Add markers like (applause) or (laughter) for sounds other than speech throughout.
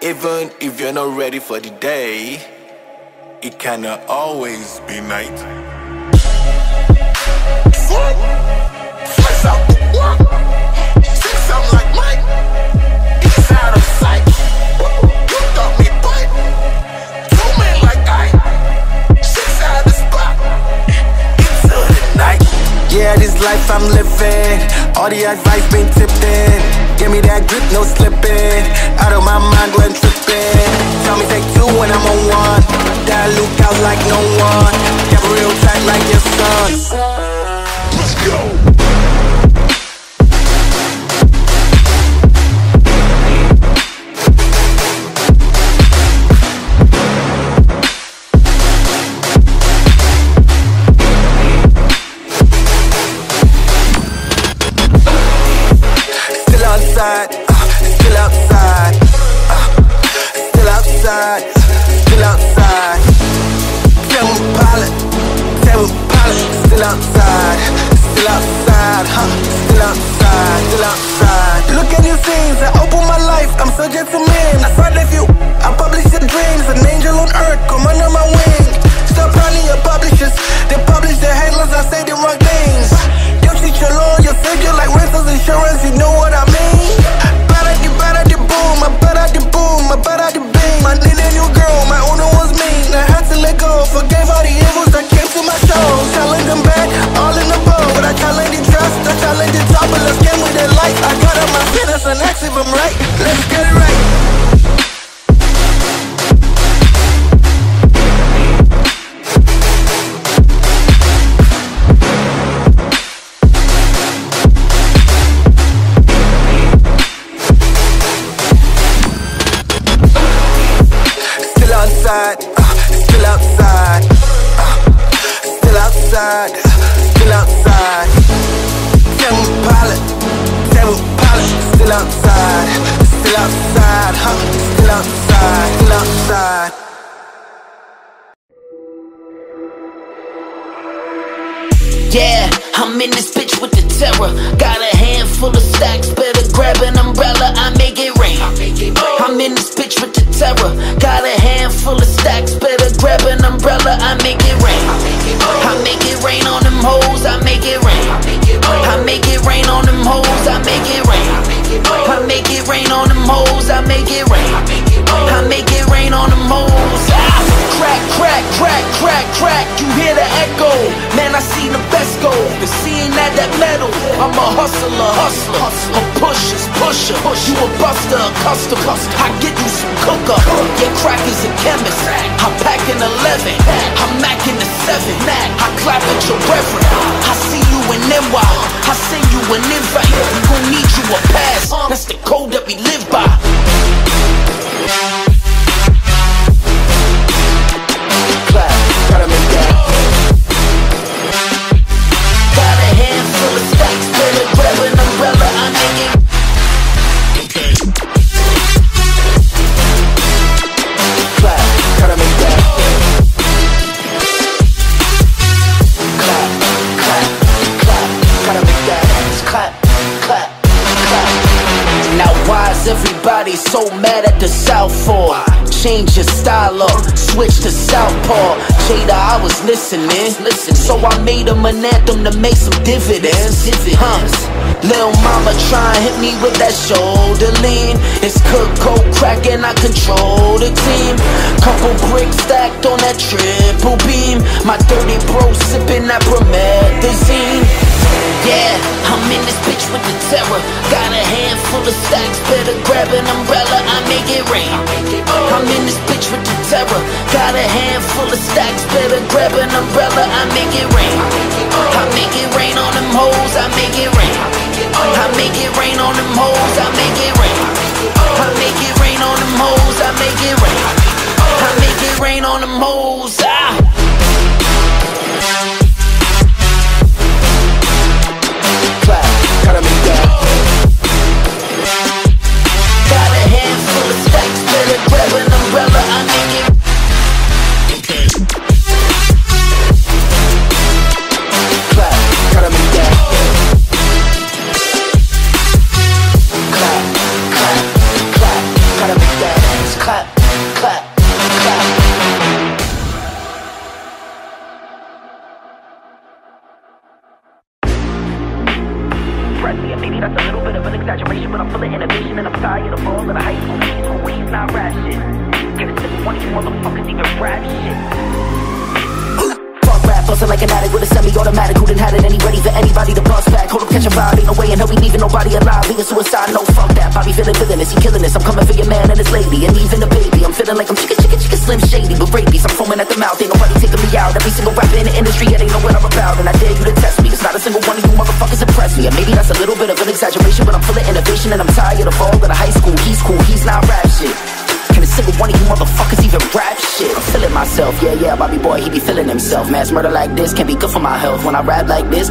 Even if you're not ready for the day, it cannot always be night. Fuck. What? life I'm living. All the advice been tipped in. Give me that grip, no slipping. Out of my mind going tripping. Tell me take two when I'm on one. That look out like no one. Get real tight like your son. Let's go. listening. So I made him an anthem to make some dividends. Huh. Little mama try and hit me with that shoulder lean. It's cocoa crackin', crack, and I control the team. Couple bricks stacked on that triple beam. My dirty bro sipping that promethazine. Yeah, I'm in this bitch with the terror. Got a handful of stacks, better grab an umbrella. I make it rain. I'm in this bitch with the terror. Got a handful of stacks, better grab an umbrella. I make it rain. I make it rain on them hoes, I make it rain. I make it rain on them hoes, I make it rain. I make it rain on them hoes, I make it rain. I make it rain on them hoes, ah.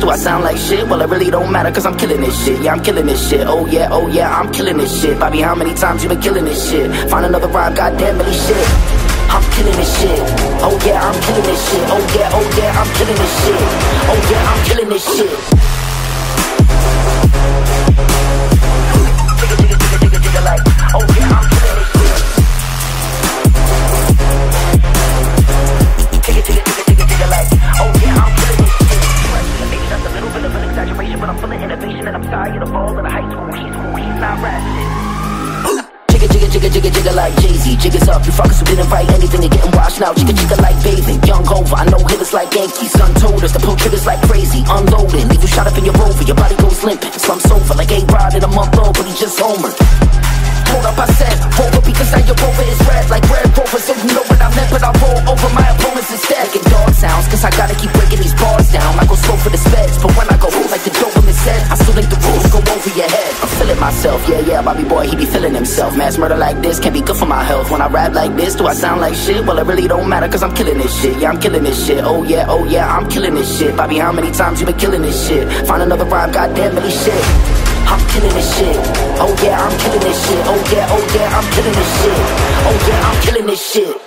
Do I sound like shit? Well, it really don't matter, cause I'm killing this shit. Yeah, I'm killing this shit. Oh, yeah, oh, yeah, I'm killing this shit. Bobby, how many times you been killing this shit? Find another rhyme, goddamn, really shit. I'm killing this shit. Oh yeah, I'm killing this shit. Oh yeah, oh yeah, I'm killing this shit. Oh yeah, I'm killing this shit. Us to pull triggers like crazy Unloading, leave you shot up in your rover Your body goes limping, slumps over like A-Rod in a month old But he just homer. Hold up, I said, rover because now your rover is yeah, yeah, Bobby boy, he be feeling himself Mass murder like this can't be good for my health When I rap like this, do I sound like shit? Well, it really don't matter cause I'm killing this shit Yeah, I'm killing this shit, oh yeah, oh yeah, I'm killing this shit Bobby, how many times you been killing this shit? Find another rhyme, goddamn many shit I'm killing this shit. Oh yeah, I'm killing this shit. Oh yeah, oh yeah, I'm killing this shit. Oh yeah, I'm killing this shit.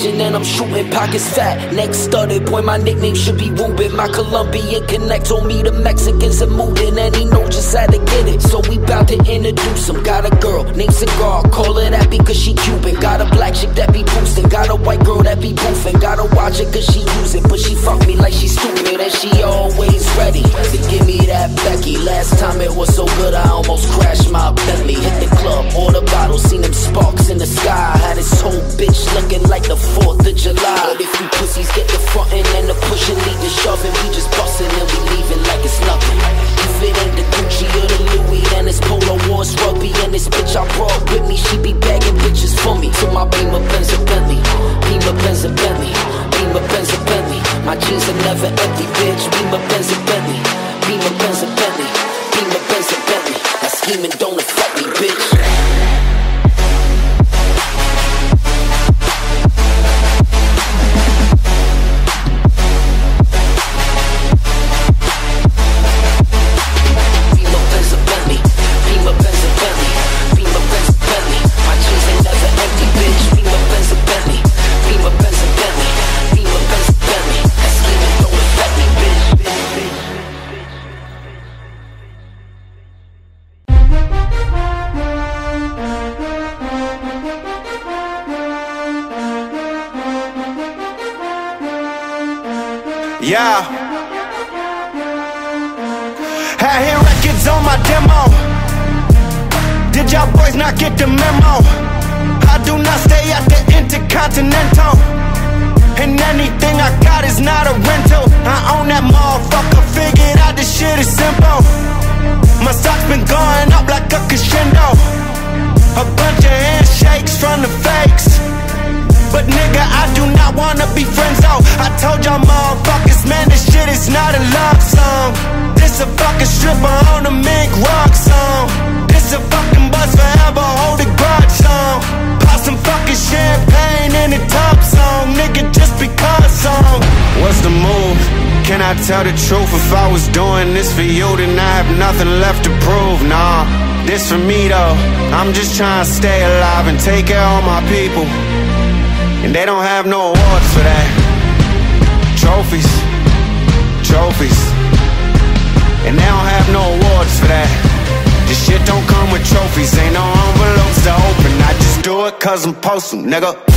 Action, then I'm shooting. Pockets fat, neck studded. Boy, my nickname should be Ruben. My Colombian connect told me the Mexicans are moving, and he know just how to get it. So we bout to introduce him. Got a girl named Cigar, call her that because she Cuban. Got a black chick that be boosting, got a white girl that be boofing. Gotta watch it cause she use it, but she fuck me like she stupid, and she always ready to give me that Becky. Last time it was so good, I almost crashed my Bentley. Hit the club, all the bottles, seen them sparks in the sky. Had this whole bitch looking like the 4th of July. But if you pussies get the frontin' and the pushing, lead the shoving, we just bustin' and we leaving like it's nothing. If it ain't the Gucci or the Louis, then it's Polo Wars rugby. And this bitch I brought with me, she be bagging bitches for me. To my Beamer Benz and Bentley, Beamer Benz and Bentley, Beamer Benz and Bentley. My jeans are never empty, bitch. Beamer Benz and Bentley, Beamer Benz and Bentley, Beamer Benz and Bentley. That scheming don't affect me, bitch. Y'all boys not get the memo? I do not stay at the Intercontinental. And anything I got is not a rental. I own that motherfucker, figured out this shit is simple. My stock's been going up like a crescendo. A bunch of handshakes from the fakes. But nigga, I do not wanna be friends though. I told y'all motherfuckers, man, this shit is not a love song. This a fucking stripper on a mink rock song. This a fucking buzz forever, hold a grudge song. Pop some fucking champagne in the top song, nigga, just because song. What's the move? Can I tell the truth? If I was doing this for you, then I have nothing left to prove. Nah, this for me though. I'm just trying to stay alive and take care of my people. And they don't have no awards for that. Trophies, trophies. And they don't have no awards for that. This shit don't come with trophies, ain't no envelopes to open. I just do it cause I'm posting, nigga.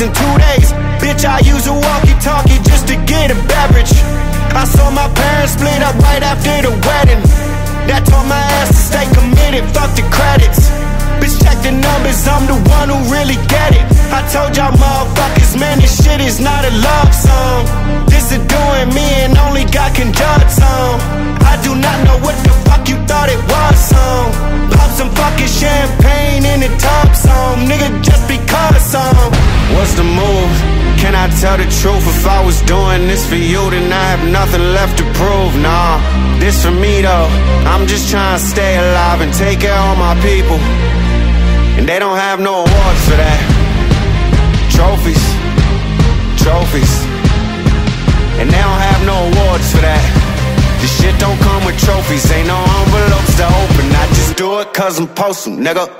In two days. Bitch, I use a walkie talkie just to get a beverage. I saw my parents split up right after the wedding. That told my ass to stay committed, fuck the credits. Bitch, check the numbers, I'm the one who really get it. I told y'all motherfuckers, man, this shit is not a love song. This is doing me and only God can judge song. I do not know what the fuck you thought it was song. Pop some fucking champagne in the top song, nigga, just because song. What's the move? Can I tell the truth? If I was doing this for you, then I have nothing left to prove. Nah, this for me though. I'm just trying to stay alive and take care of my people. And they don't have no awards for that. Trophies, trophies. And they don't have no awards for that. This shit don't come with trophies, ain't no envelopes to open. I just do it cause I'm posting, nigga.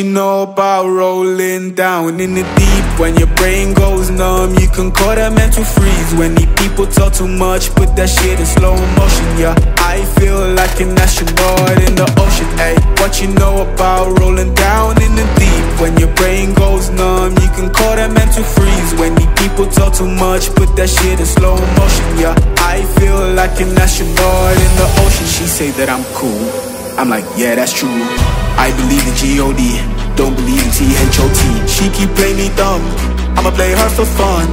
You know about rolling down in the deep. When your brain goes numb, you can call that mental freeze. When the people talk too much, put that shit in slow motion, yeah I feel like an astronaut in the ocean, ayy What you know about rolling down in the deep? When your brain goes numb, you can call that mental freeze. When the people talk too much, put that shit in slow motion, yeah I feel like an astronaut in the ocean. She say that I'm cool. I'm like, yeah, that's true. I believe in G-O-D, don't believe in T-H-O-T. She keep playing me dumb, I'ma play her for fun.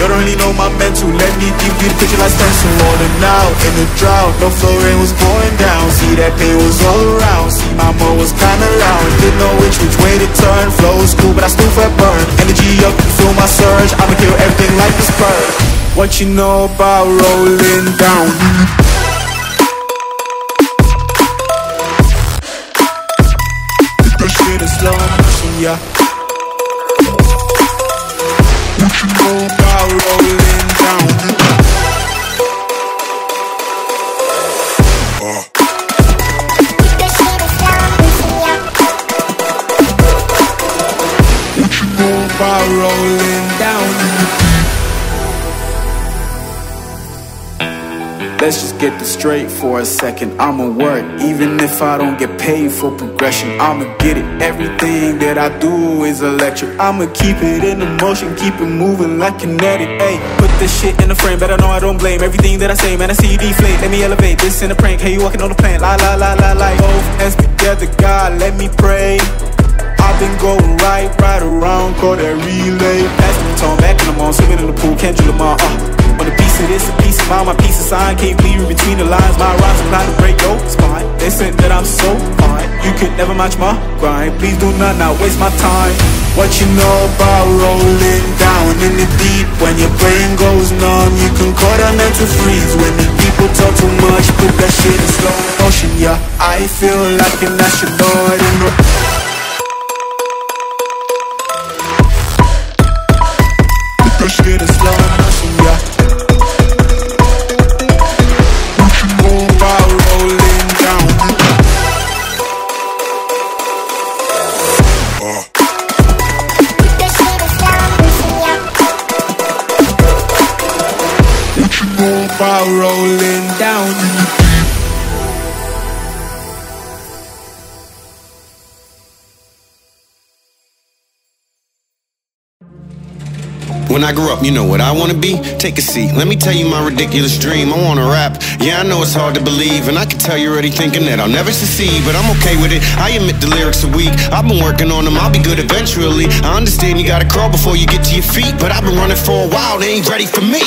You don't really know my mental, let me give you the picture like stencil. Rolling out in the drought, no flooring was going down. See that pain was all around, see my mom was kinda loud. Didn't know which which way to turn, flow was cool, but I still felt burn. Energy up, feel my surge, I'ma kill everything like a spur. What you know about rolling down? Yeah. Get this straight for a second. I'ma work, even if I don't get paid for progression. I'ma get it. Everything that I do is electric. I'ma keep it in the motion, keep it moving like kinetic. Hey, put this shit in the frame, I know I don't blame everything that I say. Man, I see you deflate. Let me elevate this in a prank. Hey, you walking on the plane? La la la la la. Both hands together, God, let me pray. I've been going right, right around, call that relay. Pass the tone, back in the mall, swimming in the pool, Kendrick Lamar. Uh. On a piece of this, a piece of mine, my piece of sign. Can't in between the lines. My rhymes are not to break your spine. They said that I'm so fine. You could never match my grind. Please do not not waste my time. What you know about rolling down in the deep When your brain goes numb You can call that mental freeze When the people talk too much Put that shit in slow motion, yeah I feel like an astronaut in the I up, you know what I wanna be? Take a seat, let me tell you my ridiculous dream. I wanna rap. Yeah, I know it's hard to believe, and I can tell you're already thinking that I'll never succeed, but I'm okay with it. I admit the lyrics are weak. I've been working on them, I'll be good eventually. I understand you gotta crawl before you get to your feet, but I've been running for a while, they ain't ready for me.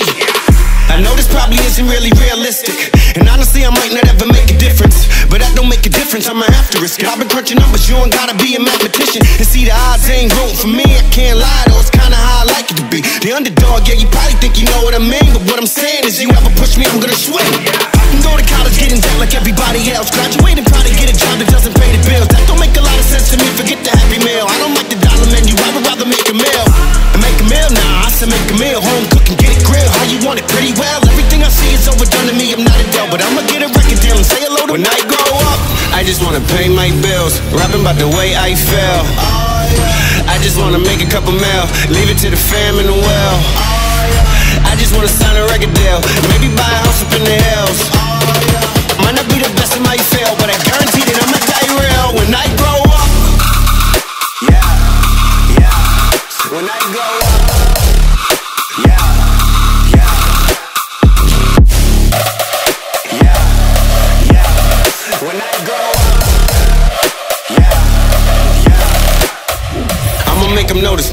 I know this probably isn't really realistic. And honestly, I might not ever make a difference. But that don't make a difference, I'ma have to risk it. I've been crunching numbers, you ain't gotta be a mathematician. And see, the odds ain't rooting for me, I can't lie, though, it's kinda how I like it to be. The underdog, yeah, you probably think you know what I mean. But what I'm saying is, you ever push me, I'm gonna swing. I can go to college, get in debt like everybody else. Graduate and to get a job that doesn't pay the bills. That don't make a lot of sense to me, forget the happy meal. I don't like the dollar menu, I would rather make a meal. And make a meal, nah, I make a meal. Home cooking, get it grilled, how you want it, pretty well. Everything I see is overdone to me, I'm not a Dell, but I'ma get a record deal and say hello to When I grow up, I just wanna pay my bills, rapping about the way I feel. I just wanna make a couple mil, leave it to the fam and the well. I just wanna sign a record deal, maybe buy a house up in the hills. Might not be the best, it might fail, but I guarantee that I'ma die real when I grow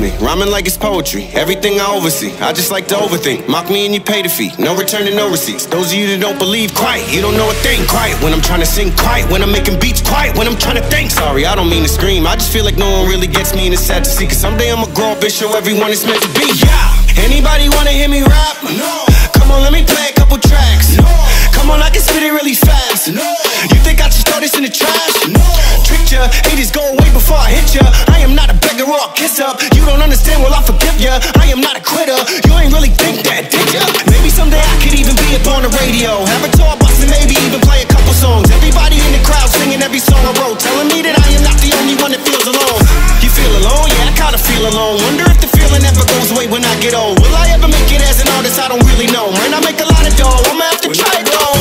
me, rhyming like it's poetry. Everything I oversee, I just like to overthink. Mock me and you pay the fee. No return and no receipts. Those of you that don't believe, quiet. You don't know a thing. Quiet when I'm trying to sing. Quiet when I'm making beats. Quiet when I'm trying to think. Sorry, I don't mean to scream. I just feel like no one really gets me and it's sad to see. Cause someday I'ma grow up and show everyone it's meant to be. Yeah. Anybody wanna hear me rap? No. Come on, let me play a couple tracks. No. Come on, I can spit it really fast. You think I should throw this in the trash? No. Tricked ya, haters go away before I hit ya. I am not a beggar or a kiss up. You don't understand, well, I forgive ya. I am not a quitter. You ain't really think that, did ya? Maybe someday I could even be up on the radio. Have a tour bus and maybe even play a couple songs. Everybody in the crowd singing every song I wrote. Telling me that I am not the only one that feels alone. You feel alone? Yeah, I kinda feel alone. Wonder if the feeling ever goes away when I get old. Will I ever make it as an artist? I don't really know. Might not make a lot of dough. I'ma have to try it though.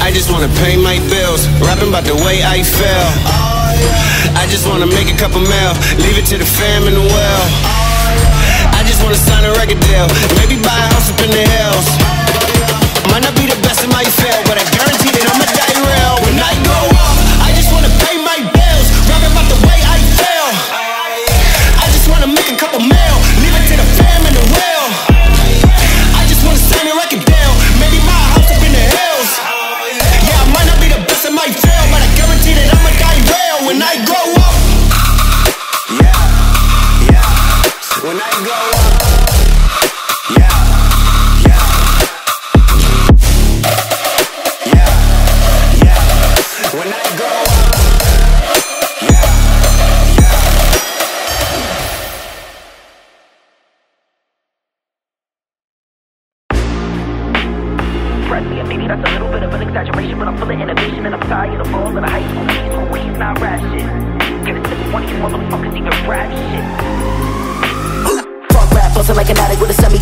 I just wanna pay my bills, rapping about the way I feel. I just wanna make a couple mil, leave it to the fam and the well. I just wanna sign a record deal, maybe buy a house up in the hills. Might not be the best, it might fail, but I guarantee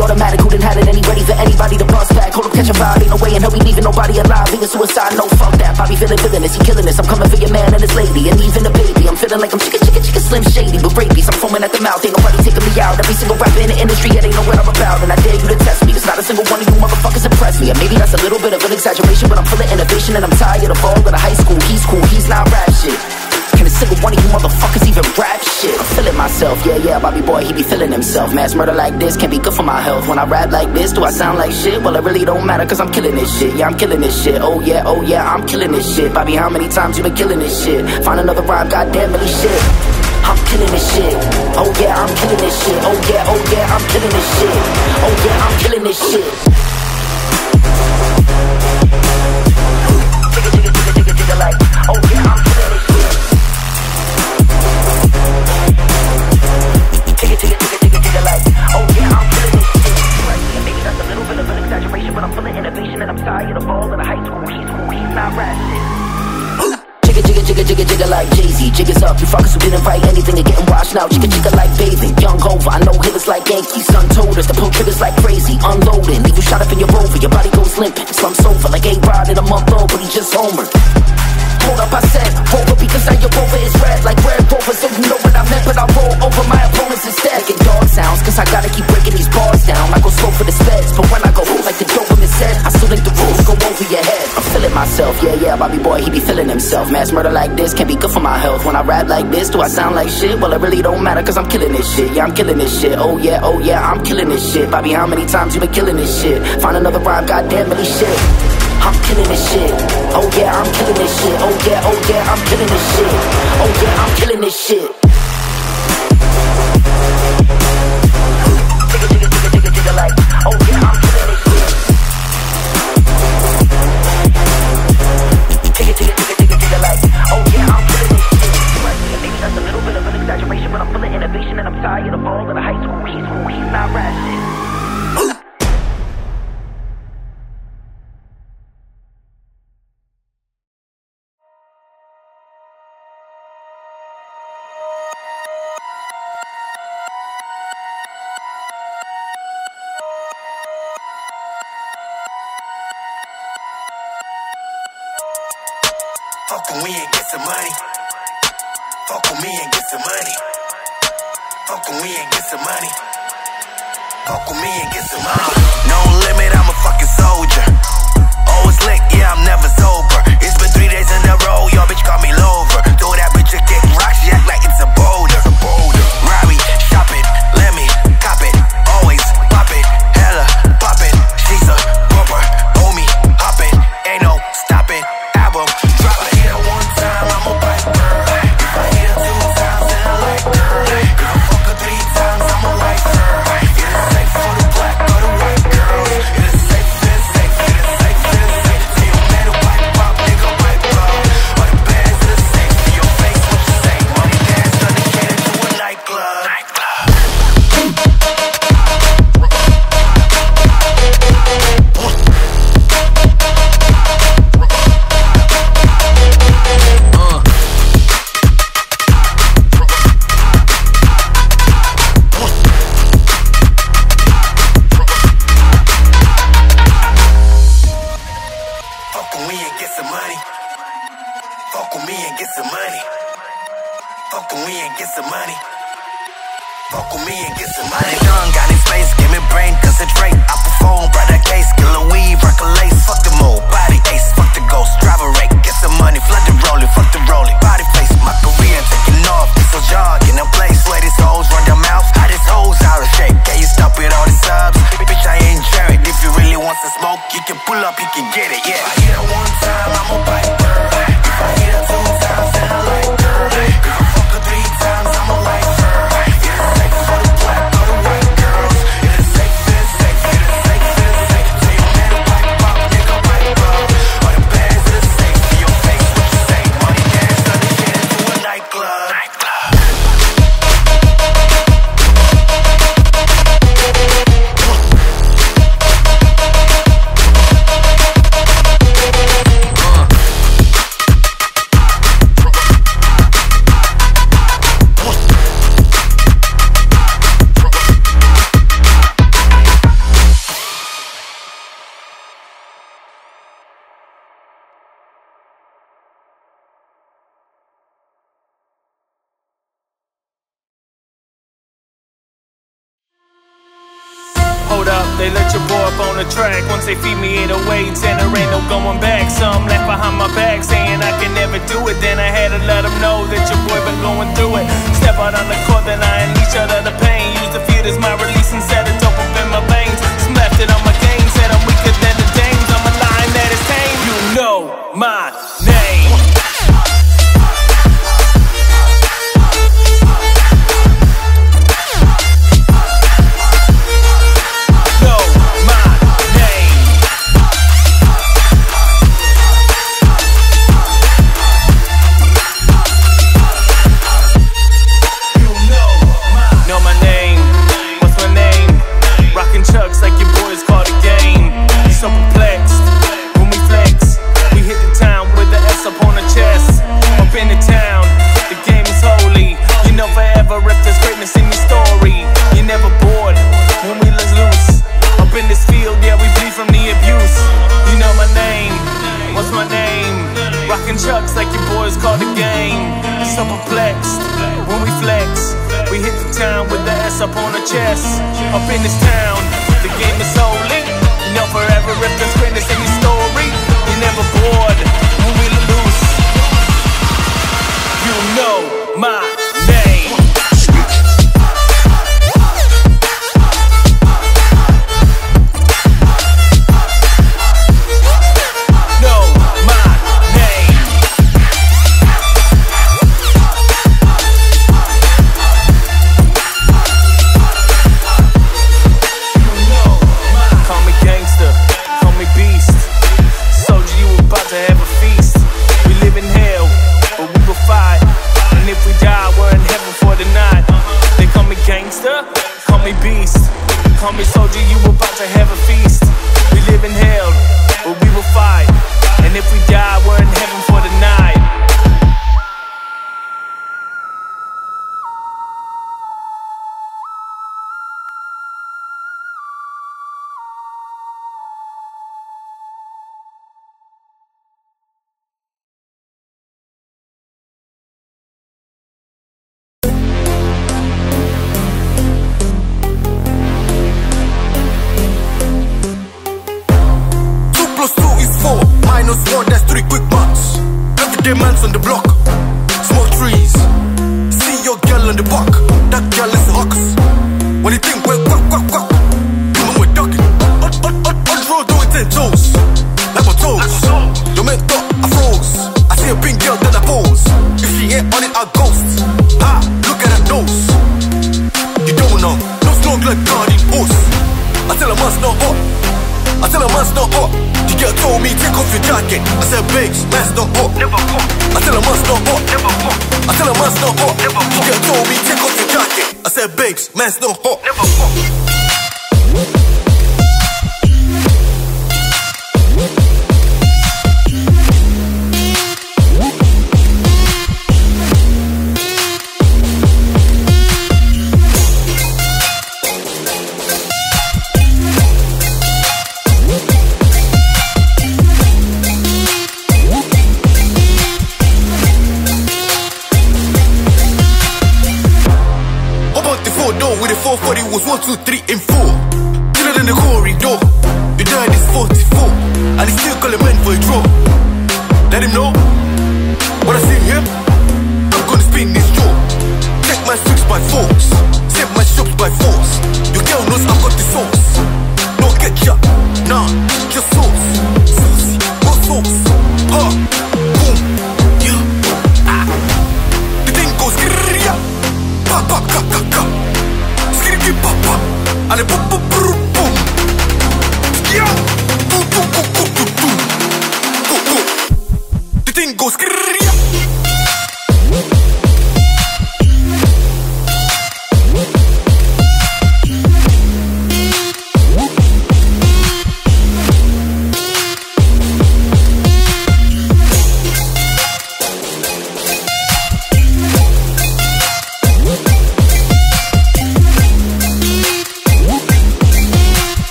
semi-automatic. Who done had it? Any ready for anybody to bust back? Hold up, catch a vibe, ain't no way in and he'll be leaving nobody alive. Being suicide, no fuck that. Bobby feeling villainous, he killing this. I'm coming for your man and his lady, and even the baby. I'm feeling like I'm chicken, chicken, chicken, slim shady, but rabies. I'm foaming at the mouth, ain't nobody taking me out. Every single rapper in the industry, it they know what I'm about. And I dare you to test me, cause not a single one of you motherfuckers impress me. And maybe that's a little bit of an exaggeration, but I'm full of innovation, and I'm tired of all of the high school. He's cool, he's not rap shit. One of you motherfuckers even rap shit? I'm feeling myself, yeah, yeah, Bobby boy, he be feeling himself. Mass murder like this can't be good for my health. When I rap like this, do I sound like shit? Well, it really don't matter, cause I'm killing this shit. Yeah, I'm killing this shit. Oh, yeah, oh, yeah, I'm killing this shit. Bobby, how many times you been killing this shit? Find another rhyme, goddamn, really shit. I'm killing this shit. Oh, yeah, I'm killing this shit. Oh, yeah, oh, yeah, I'm killing this shit. Oh, yeah, I'm killing this shit. Jay-Z. Up, you fuckers who didn't write anything are getting washed now. Jigga, jigga like bathing. Young over, I know hitters like Yankees. Son told us to pull triggers like crazy. Unloading, leave you shot up in your rover. Your body goes limp. Slump sofa like A-Rod in a month old, but he just homered. Hold up, I said Rover because now your rover is red like red rover So you know what I meant, but I roll over my opponents instead. Making dog sounds, cause I gotta keep breaking these bars down. I go slow for the speds, but when I go like the Doberman said I still think the rules go over your head. I'm feeling myself, yeah, yeah, Bobby boy, he be feeling himself. Mass murder like this can't be good for my health. When I rap like this, do I sound like shit? Well, it really don't matter, cause I'm killing this shit. Yeah, I'm killing this shit, oh yeah, oh yeah, I'm killing this shit. Bobby, how many times you been killing this shit? Find another rhyme, goddamn, really shit I'm killing this shit. Oh yeah, I'm killing this shit. Oh yeah, oh yeah, I'm killing this shit. Oh yeah, I'm killing this shit.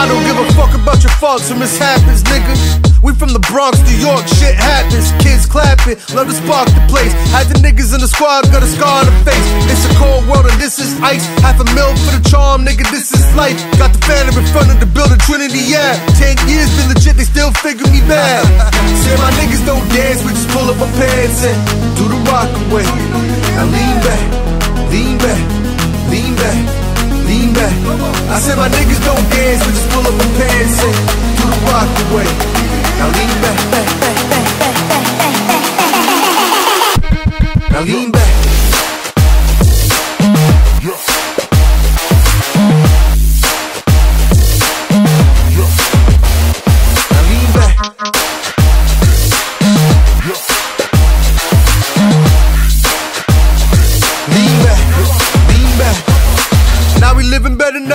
I don't give a fuck about your faults or mishaps, nigga. We from the Bronx, New York, shit happens. Kids clapping, love to spark the place. Had the niggas in the squad, got a scar on the face. It's a cold world and this is ice. Half a mil for the charm, nigga, this is life. Got the phantom in front of the building, Trinity, yeah. Ten years been legit, they still figure me bad. Say my niggas don't dance, we just pull up our pants and do the rock away. Now lean back, lean back, lean back, back. I said my niggas don't dance, we just pull up our pants and do the rock away. Now lean back, back, back, back, back, back, back. Now lean back.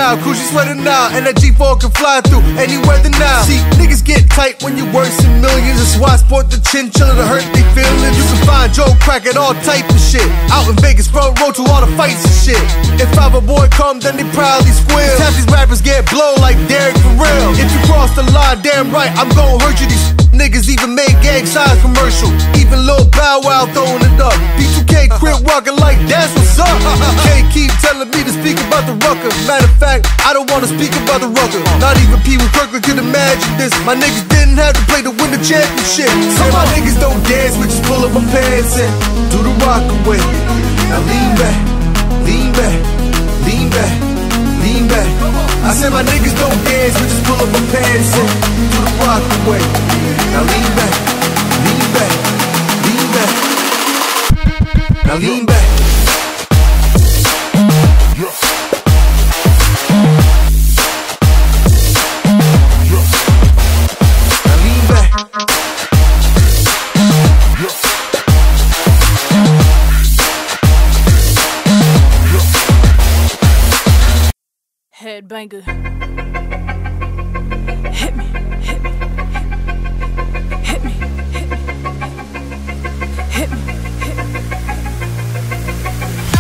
Now, cruise you sweating now, and that G4 can fly through any weather now. See, niggas get tight when you worse in millions. That's why I sport the chinchilla to hurt they feelings. You can find Joe Crack at all type of shit. Out in Vegas, front row to all the fights and shit. If a boy come, then they proudly squeal. Half these rappers get blow like Derek for real. If you cross the line, damn right, I'm gon' hurt you. These niggas even made gang signs commercial. Even Lil Bow Wow throwing it up. B2K quit walking like that's what's up. (laughs) K keep telling me to speak about the Rucker. Matter of fact, I don't wanna speak about the Rucker. Not even Pee Wee Kirkland could imagine this. My niggas didn't have to play to win the championship. Some my niggas don't dance, we just pull up our pants and do the rock away. Now lean back, lean back, lean back, lean back. I said my niggas don't dance, we just pull up our pants and do the rock away. Now lean back, lean back, lean back. Now lean back. Headbanger. Hit me, hit me, hit me, hit me, hit me, hit me.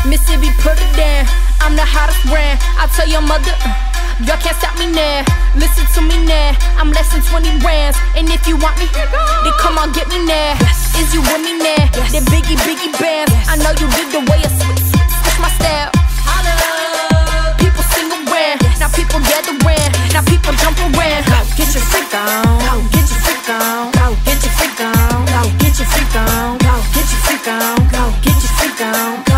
Mississippi, put it down. I'm the hottest brand. I tell your mother, uh, y'all can't stop me now. Listen to me now. I'm less than 20 rands. And if you want me, then come on, get me now. Is you with me now? The biggie, biggie bands. I know you dig the way I switch, switch, switch my style. People now people gather now people jump around. Go get your freak on, go get your freak on, go get your freak on, go get your freak on, go get your freak on, go get your freak on,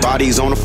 bodies on the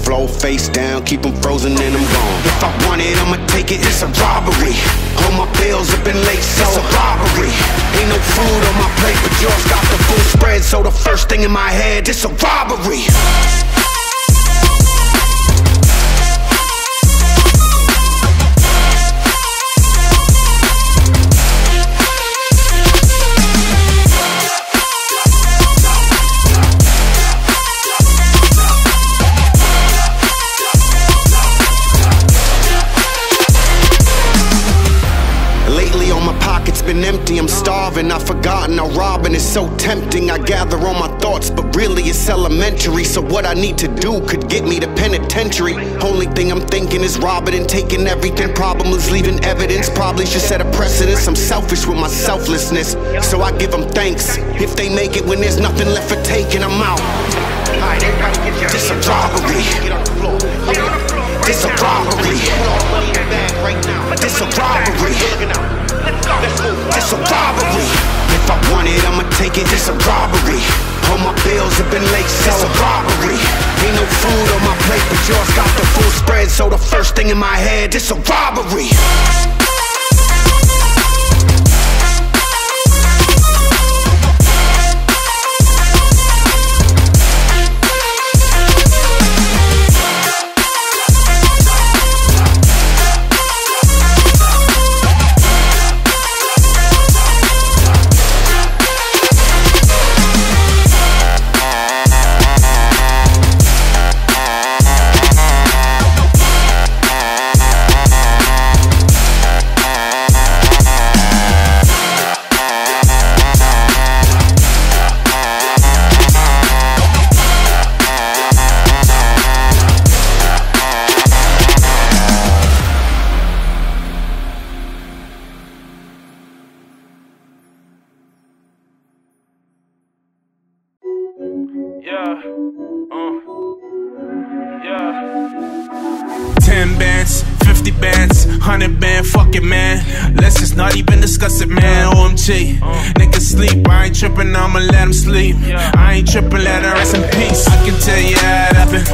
Let's not even discuss it, man. OMG. Uh. Niggas sleep, I ain't tripping, I'ma let them sleep. I ain't tripping, let her rest in peace. I can tell you how it happened.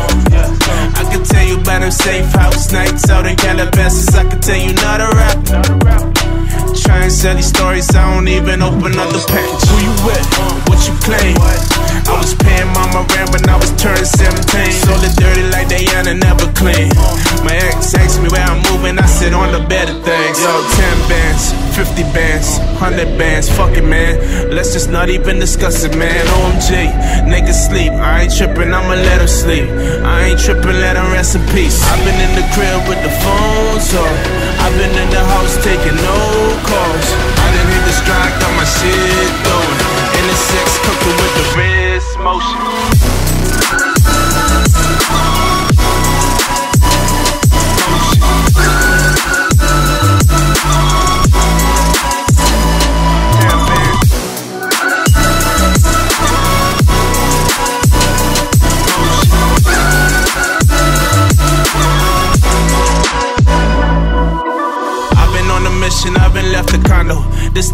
I can tell you about them safe house nights out in Calabasas. I can tell you not a rap. Try and sell these stories, I don't even open up the package. Who you with? Uh, what you claim? I was paying mama rent when I was turning 17. Sold it dirty like Diana, never clean. Uh. My ex asked me where I'm moving, I said on the better things. Yo, 10 bands, 50 bands, 100 bands, fuck it, man. Let's just not even discuss it, man. OMG, niggas sleep, I ain't tripping, I'ma let them sleep. I ain't tripping, let them rest in peace. I've been in the crib with the phones off. I've been in the house taking no calls. I didn't hit the strike, got my shit going. In the six, cooking with the wrist motion.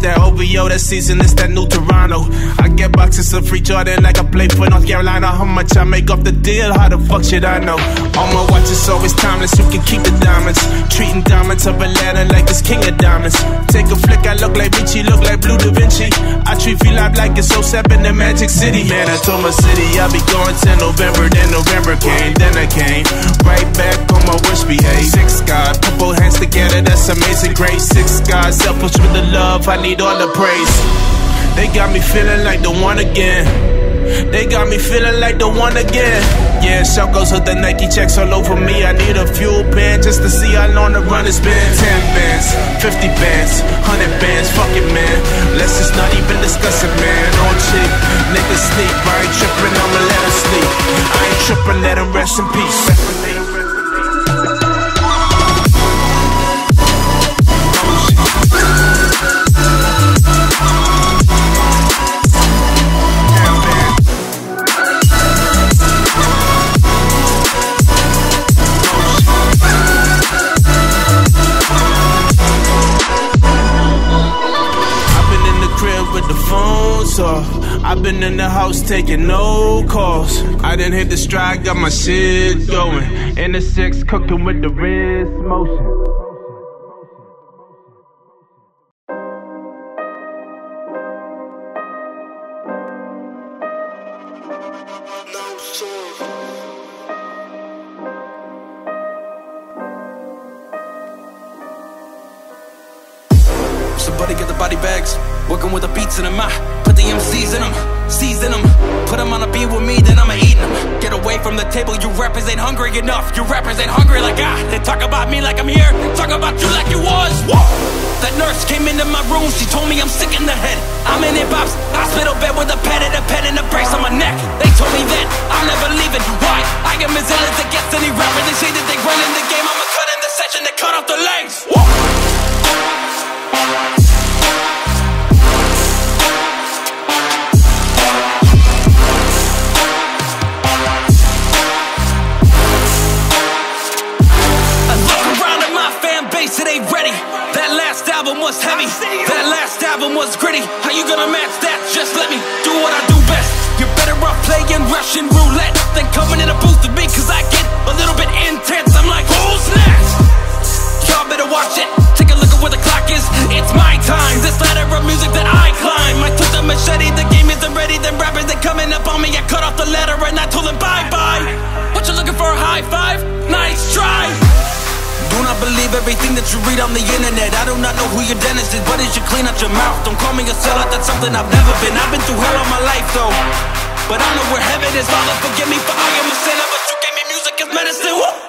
That OVO, that season, this that new Toronto. I get boxes of free Jordan like I play for North Carolina. How much I make off the deal? How the fuck should I know? All my watches always timeless, you can keep the diamonds. Treating diamonds of Atlanta like it's king of diamonds. Take a flick, I look like Vinci, look like Blue Da Vinci. I treat V-Live like it's 07 in the Magic City. Man, I told my city I'll be going till November, then November came, then I came. Right back on my worst behave. Six God, both hands together, that's amazing grace. Six God, selfish with the love, I need all the praise. They got me feeling like the one again. They got me feeling like the one again. Yeah, goes with the Nike checks all over me. I need a FuelBand just to see how long the run has been. 10 bands, 50 bands, 100 bands, fuck it, man. Let's just not even discuss it, man. On cheap, niggas sleep. I ain't tripping, I'ma let let 'em sleep. I ain't tripping, let 'em rest in peace. House taking no calls. I didn't hit the stride, got my shit going. In the six, cooking with the wrist motion. Somebody get the body bags. Working with the beats in the put the MCs in them, in them. Put them on a beat with me, then I'ma eat them. Get away from the table, you rappers ain't hungry enough. You rappers ain't hungry like I. They talk about me like I'm here. They talk about you like you was. Whoa. That nurse came into my room, she told me I'm sick in the head. I'm in hip hop's hospital bed with a pad and a pen and a brace on my neck. They told me that I'm never leaving. Why? I am as ill as it gets any rapper. They say that they run in the game. I'ma cut in the session, they cut off the legs. Whoa. Was heavy. That last album was gritty. How you gonna match that? Just let me do what I do best. You're better off playing Russian roulette than coming in a booth with me, cause I get a little bit intense. I'm like, who's next? Y'all better watch it. Take a look at where the clock is. It's my time. This ladder of music that I climb. I took the machete. The game isn't ready. Then rappers they coming up on me. I cut off the ladder and I told them bye bye. What you looking for? A high five? Nice try. Do not believe everything that you read on the internet. I do not know who your dentist is, but it should clean out your mouth. Don't call me a sellout. That's something I've never been. I've been through hell all my life though. But I know where heaven is. Father, forgive me for I am a sinner. But you gave me music as medicine. Woo!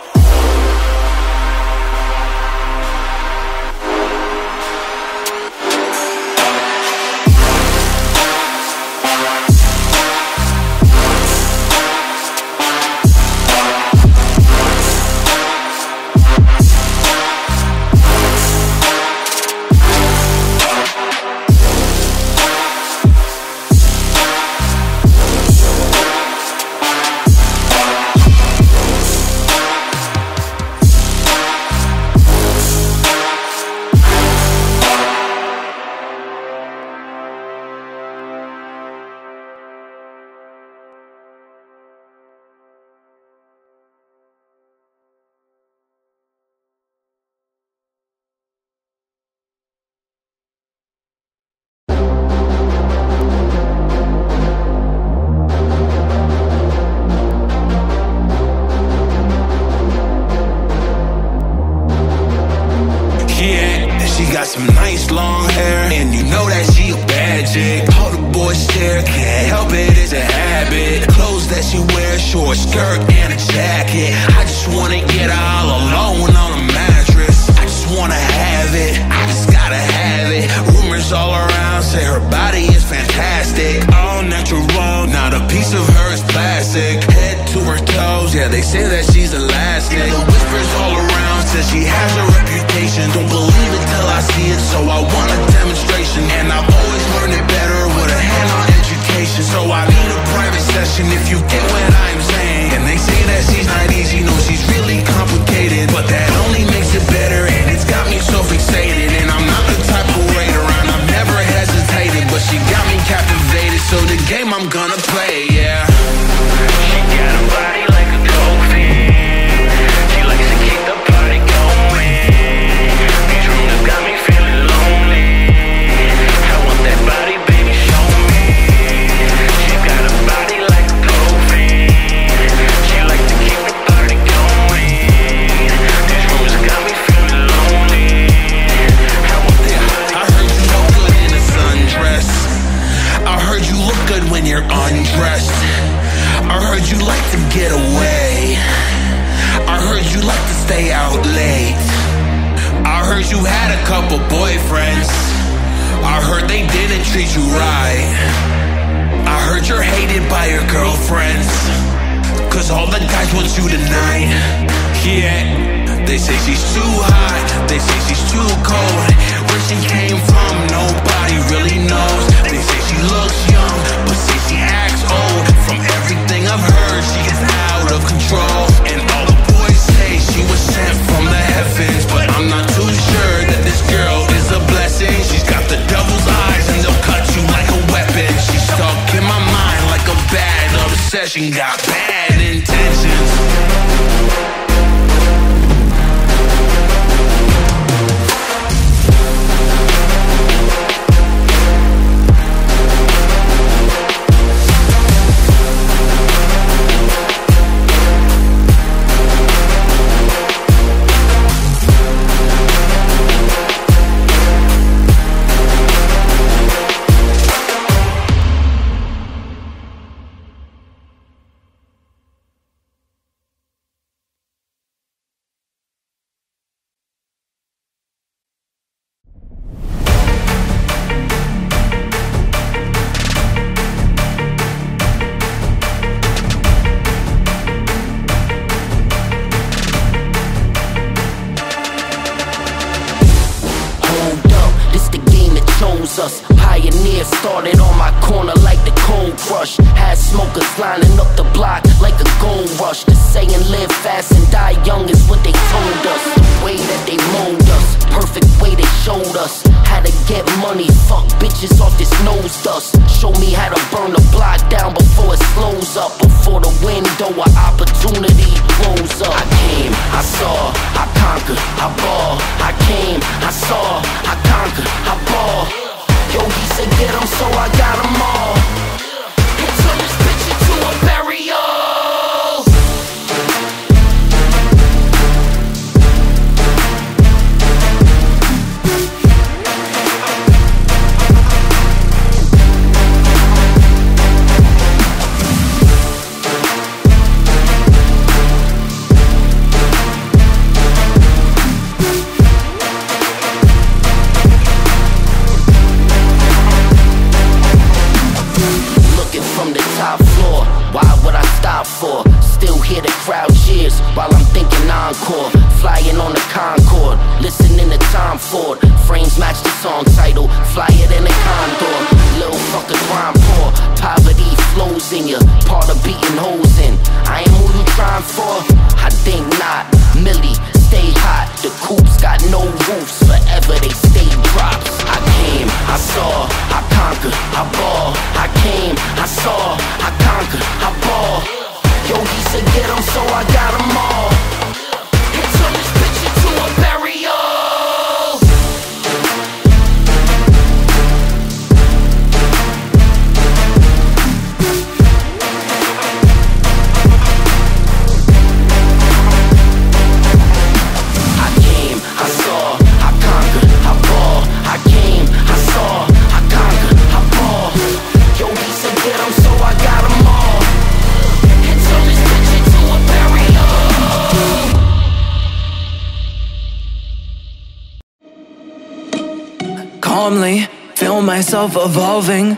Myself evolving.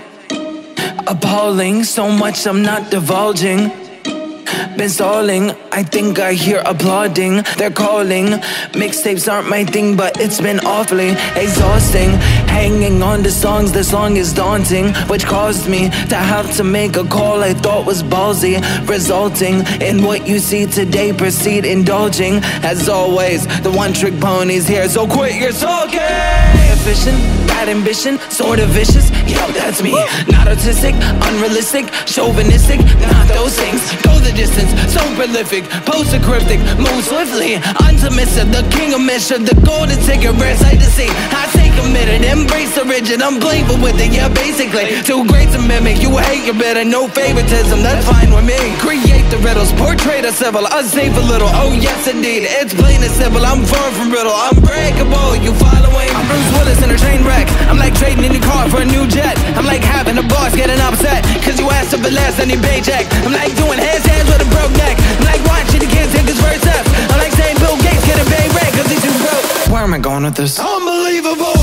Appalling, so much I'm not divulging. Been stalling, I think I hear applauding. They're calling. Mixtapes aren't my thing, but it's been awfully exhausting. Hanging on to songs, this long is daunting, which caused me to have to make a call I thought was ballsy, resulting in what you see today. Proceed indulging, as always. The one trick pony's here, so quit your talking. Efficient, bad ambition, sort of vicious. Yo, that's me. Not artistic, unrealistic, chauvinistic. Not those things. Go the distance, so prolific, post cryptic, move swiftly. Unsubmissive, the king of mission, the golden ticket, rare sight to see. I stay committed, embrace the rigid, I'm playful with it, yeah, basically. Too great to mimic, you hate your better, no favoritism, that's fine with me. Create the riddles, portray the civil, unsafe a little, oh yes indeed, it's plain and simple, I'm far from riddle, unbreakable, you following? I'm Bruce Willis in a train wreck, I'm like trading in your car for a new jet, I'm like having a boss getting upset, cause you asked for the last any paycheck, I'm like doing handstands with a broke neck, I'm like watching the kids take his first steps, I'm like saying Bill Gates getting paid rent cause he's too broke. Where am I going with this? Unbelievable!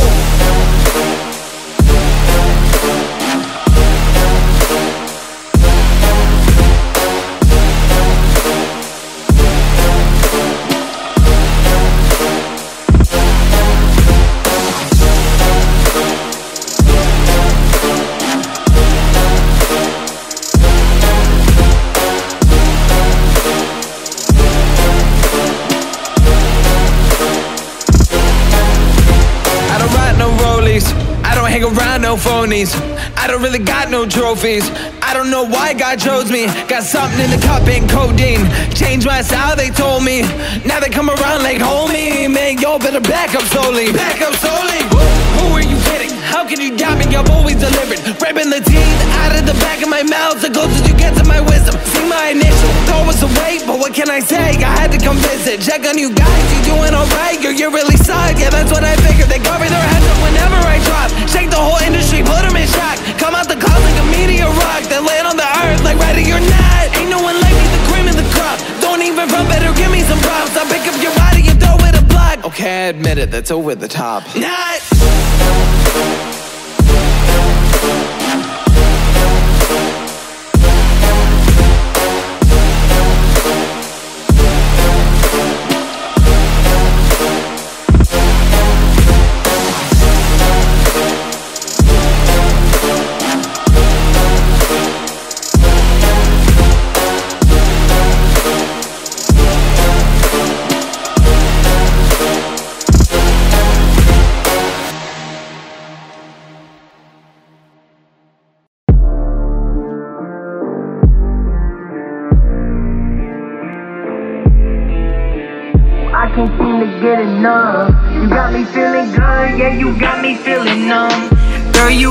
No phonies. I don't really got no trophies. I don't know why God chose me. Got something in the cup and codeine. Changed my style, they told me. Now they come around like, homie, man, y'all better back up slowly. Back up slowly. Kidding? How can you doubt me? I've always delivered. Ripping the teeth out of the back of my mouth. The closer you get to my wisdom. See my initial. Thought was a wait, but what can I say? I had to come visit. Check on you guys. You doing alright? You're, you really suck. Yeah, that's what I figured. They cover their heads up whenever I drop. Shake the whole industry, put them in shock. Come out the clouds like a meteor rock. Then land on the earth like ready or not. Ain't no one like me, the cream of the crop. Don't even run, better give me some props. I pick up your body and throw it a block. Okay, I admit it, that's over the top. Not. I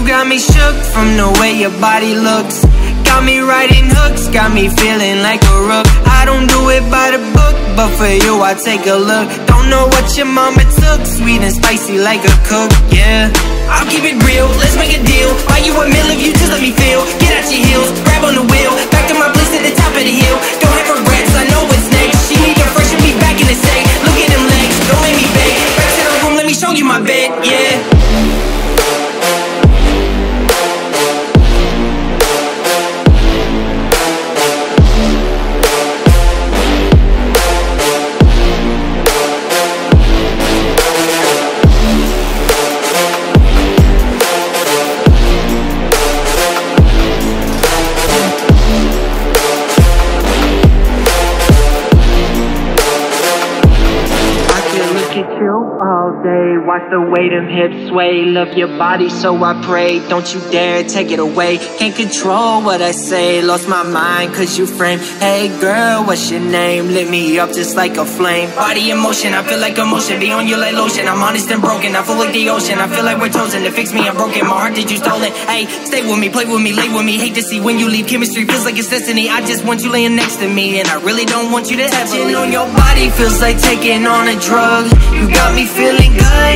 got me shook from the way your body looks. Got me riding hooks, got me feeling like a rook. I don't do it by the book, but for you I take a look. Don't know what your mama took, sweet and spicy like a cook, yeah. I'll keep it real, let's make a deal. Buy you a meal if you just let me feel. Get out your heels, grab on the wheel. Back to my place at the top of the hill. Don't have regrets, I know what's next. She need a fresh and be back in the safe. Look at them legs, don't make me beg. Back to the room, let me show you my bed, yeah. The way them hips sway. Love your body, so I pray. Don't you dare take it away. Can't control what I say. Lost my mind, cause you frame. Hey girl, what's your name? Lit me up just like a flame. Body in motion, I feel like emotion. Be on you like lotion. I'm honest and broken. I feel like the ocean. I feel like we're chosen to fix me. I'm broken. My heart did you stolen. Hey, stay with me, play with me, lay with me. Hate to see when you leave. Chemistry feels like it's destiny. I just want you laying next to me, and I really don't want you to ever leave. on your body feels like taking on a drug. You got me feeling good,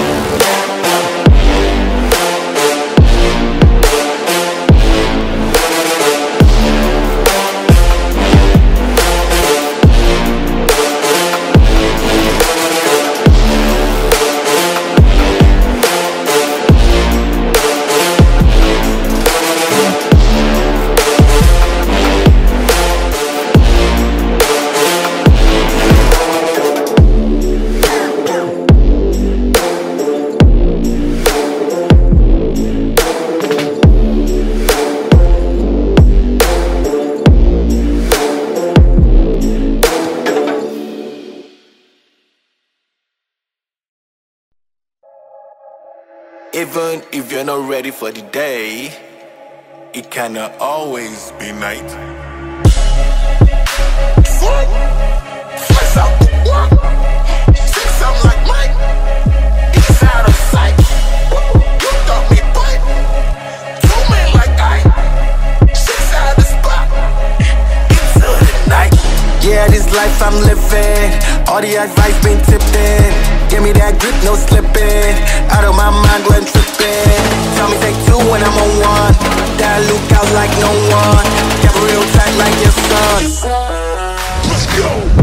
Even if you're not ready for the day, it cannot always be night. Flex out the walk. Say like Mike. It's out of sight. You got me bite. You man like I. Six out the spot. Into the night. Yeah, this life I'm living. All the advice been tipped in. Give me that grip, no slipping. Out of my mind when tripping. Tell me take two when I'm on one. That look out like no one. Real tight like your son. Let's go.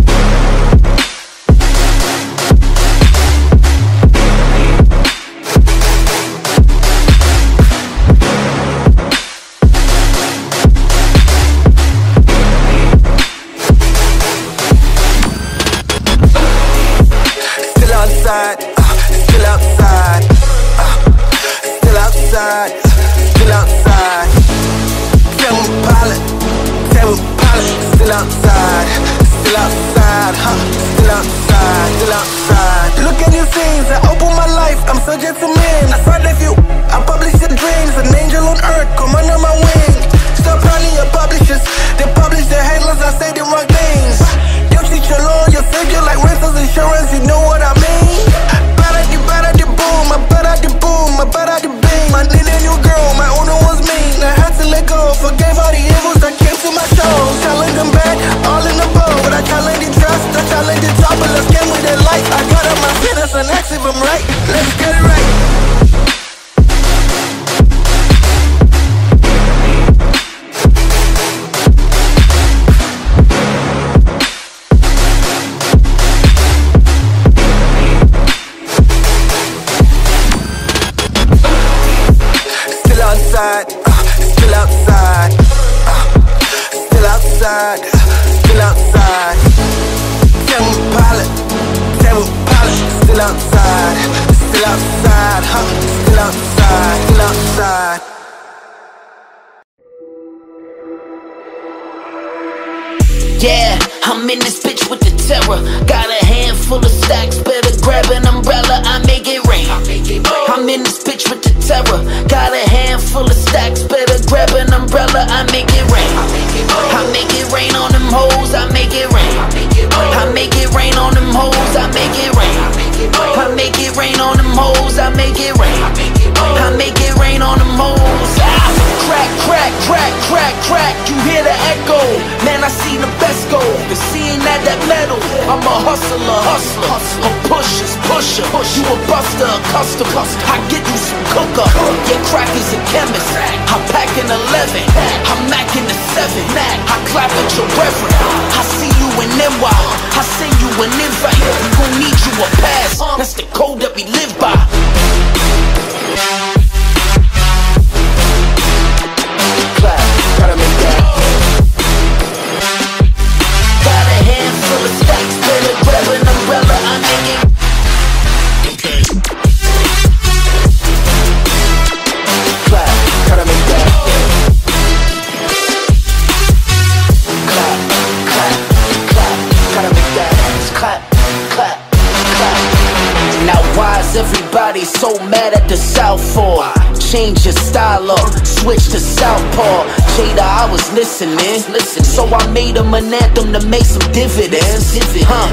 Jada, I was listening. So I made him an anthem to make some dividends. Huh.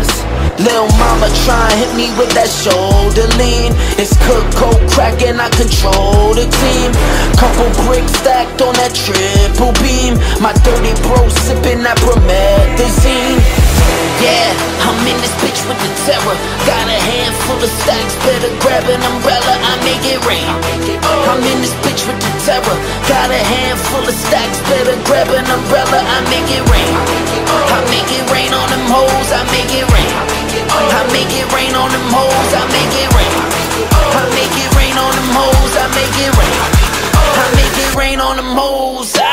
Lil mama try and hit me with that shoulder lean. It's cocoa crack and I control the team. Couple bricks stacked on that triple beam. My dirty bro sipping that promethazine. Yeah, I'm in this bitch with the terror. Got a handful of stacks, better grab an umbrella. I make it rain. I'm in this bitch with the terror. Got a handful of stacks, better grab an umbrella. I make it rain. I make it rain on them hoes, I make it rain. I make it rain on them hoes, I make it rain. I make it rain on them hoes, I make it rain. I make it rain on them hoes.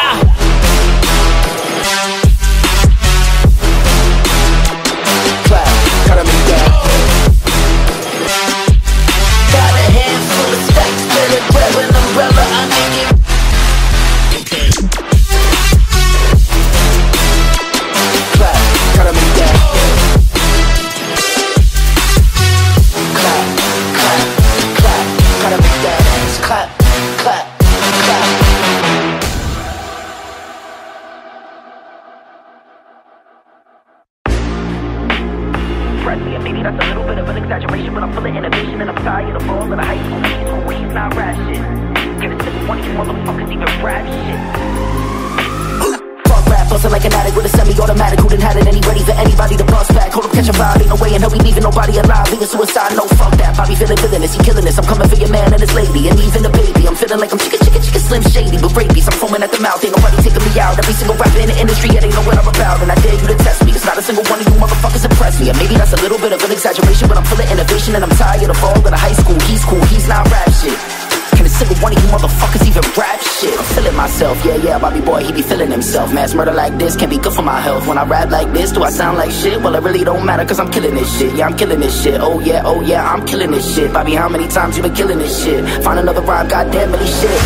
When I rap like this, do I sound like shit? Well, it really don't matter, cause I'm killing this shit. Yeah, I'm killing this shit. Oh yeah, oh yeah, I'm killing this shit. Bobby, how many times you been killing this shit? Find another rhyme, goddamn really shit.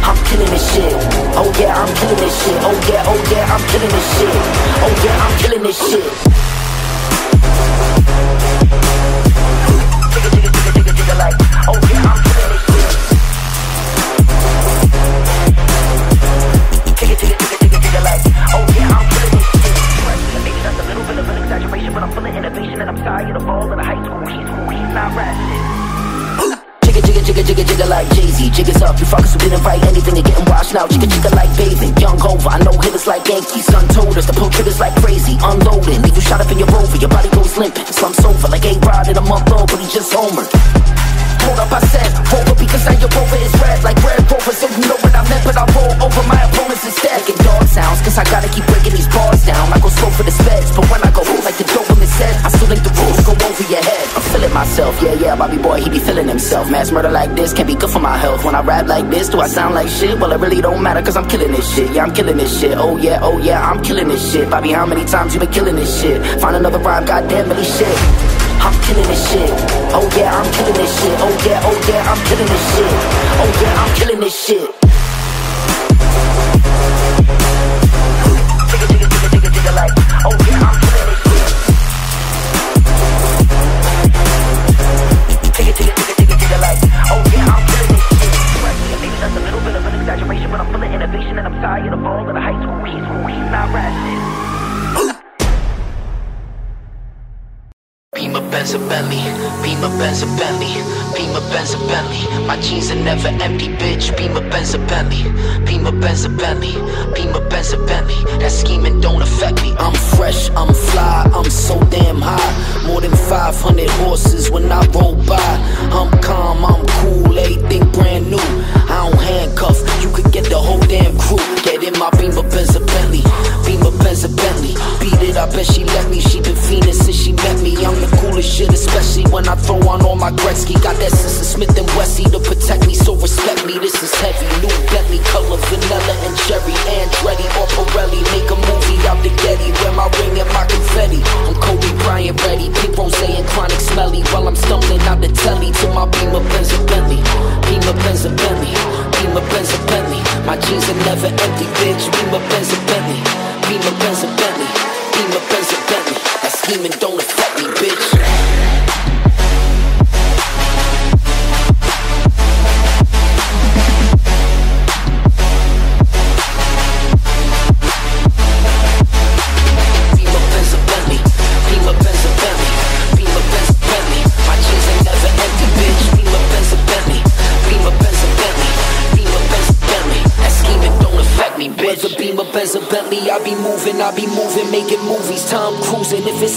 I'm killing this shit. Oh yeah, I'm killing this shit. Oh yeah, oh yeah, I'm killing this shit. Oh yeah, I'm killing this shit. I gotta keep breaking these bars down I go slow for the speds, but when I go home, like the Doberman said I still think the rules go over your head I'm feeling myself, yeah, yeah, Bobby boy, he be feeling himself Mass murder like this can't be good for my health When I rap like this, do I sound like shit? Well, it really don't matter cause I'm killing this shit Yeah, I'm killing this shit, oh yeah, oh yeah, I'm killing this shit Bobby, how many times you been killing this shit? Find another rhyme, goddamn really shit I'm killing this shit. Oh yeah, I'm killing this shit. Oh yeah, oh yeah, I'm killing this shit. Oh yeah, I'm killing this shit.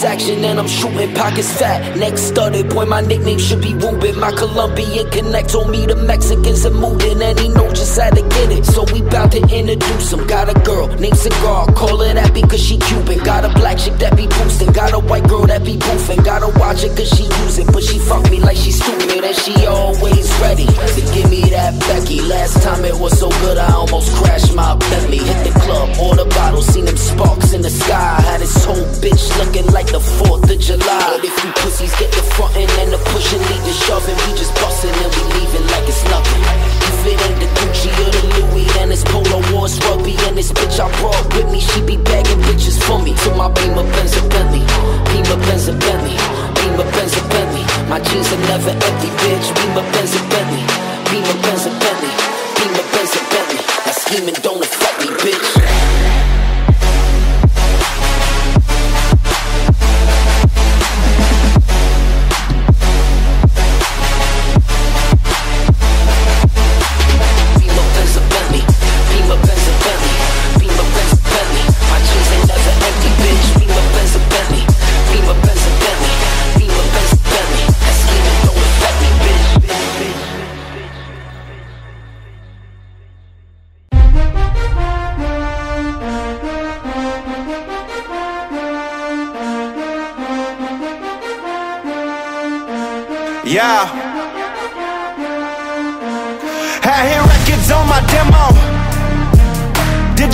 Action, then I'm shooting. Pockets fat, neck studded. Boy, my nickname should be Ruben. My Colombian connect told me the Mexicans are moving, and he know just how to get it. So we bout to introduce him. Got a girl named Cigar, call her that because she Cuban. Got a black chick that be boosting. Got a white girl that be boofing. Gotta watch it cause she use it, but she fuck me like she stupid, and she always ready to give me that Becky. Last time it was so good, I almost crashed my Bentley. Hit the club, all the bottles, seen them sparks in the sky. Had this whole bitch looking like the 4th of July. But if you pussies get the frontin' and the pushing, lead the shoving, we just bustin' and we leaving like it's nothing. If it ain't the Gucci or the Louis, then it's Polo Wars rugby. And this bitch I brought with me, she be bagging bitches for me. To my Beamer Benz a Bentley, Beamer Benz a Bentley, Beamer Benz a Bentley. My jeans are never empty, bitch. Beamer Benz a Bentley, Beamer Benz a Bentley, Beamer Benz a Bentley. That scheming don't affect me, bitch.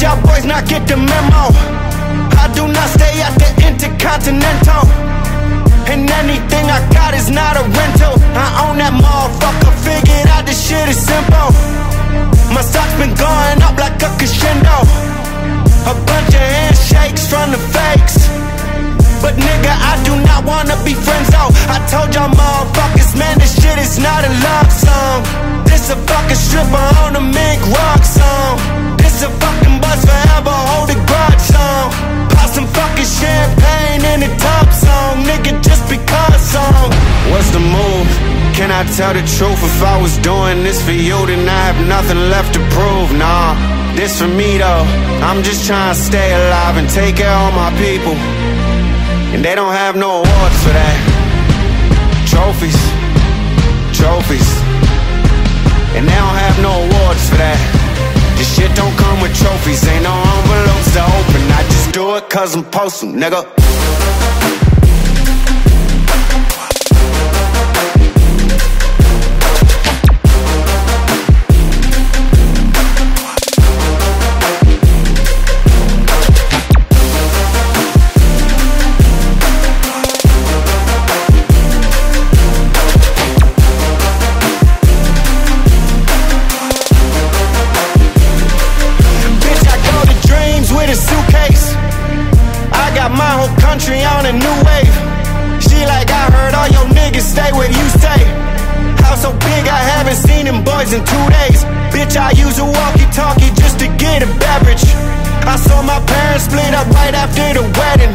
Y'all boys not get the memo? I do not stay at the Intercontinental. And anything I got is not a rental. I own that motherfucker, figured out this shit is simple. My stock's been going up like a crescendo. A bunch of handshakes from the fakes. But nigga, I do not wanna be friends though. I told y'all motherfuckers, man, this shit is not a love song. This a fucking stripper on a mink rock song. It's a fucking buzz forever, hold a grudge song Pop some fucking champagne in the top song. Nigga, just because song. What's the move? Can I tell the truth? If I was doing this for you, then I have nothing left to prove, nah This for me though, I'm just trying to stay alive and take care of my people. And they don't have no awards for that. Trophies, trophies. And they don't have no awards for that. This shit don't come with trophies, ain't no envelopes to open. I just do it cause I'm posting, nigga. In two days. Bitch, I use a walkie talkie just to get a beverage. I saw my parents split up right after the wedding.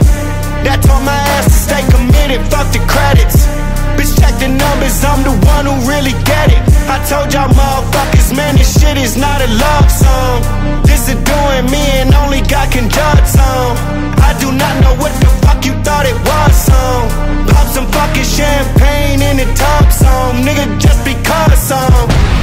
That told my ass to stay committed, fuck the credits. Bitch, check the numbers, I'm the one who really get it. I told y'all motherfuckers, man, this shit is not a love song. This is doing me and only God can judge song. I do not know what the fuck you thought it was song. Pop some fucking champagne in the tub song, nigga, just because song.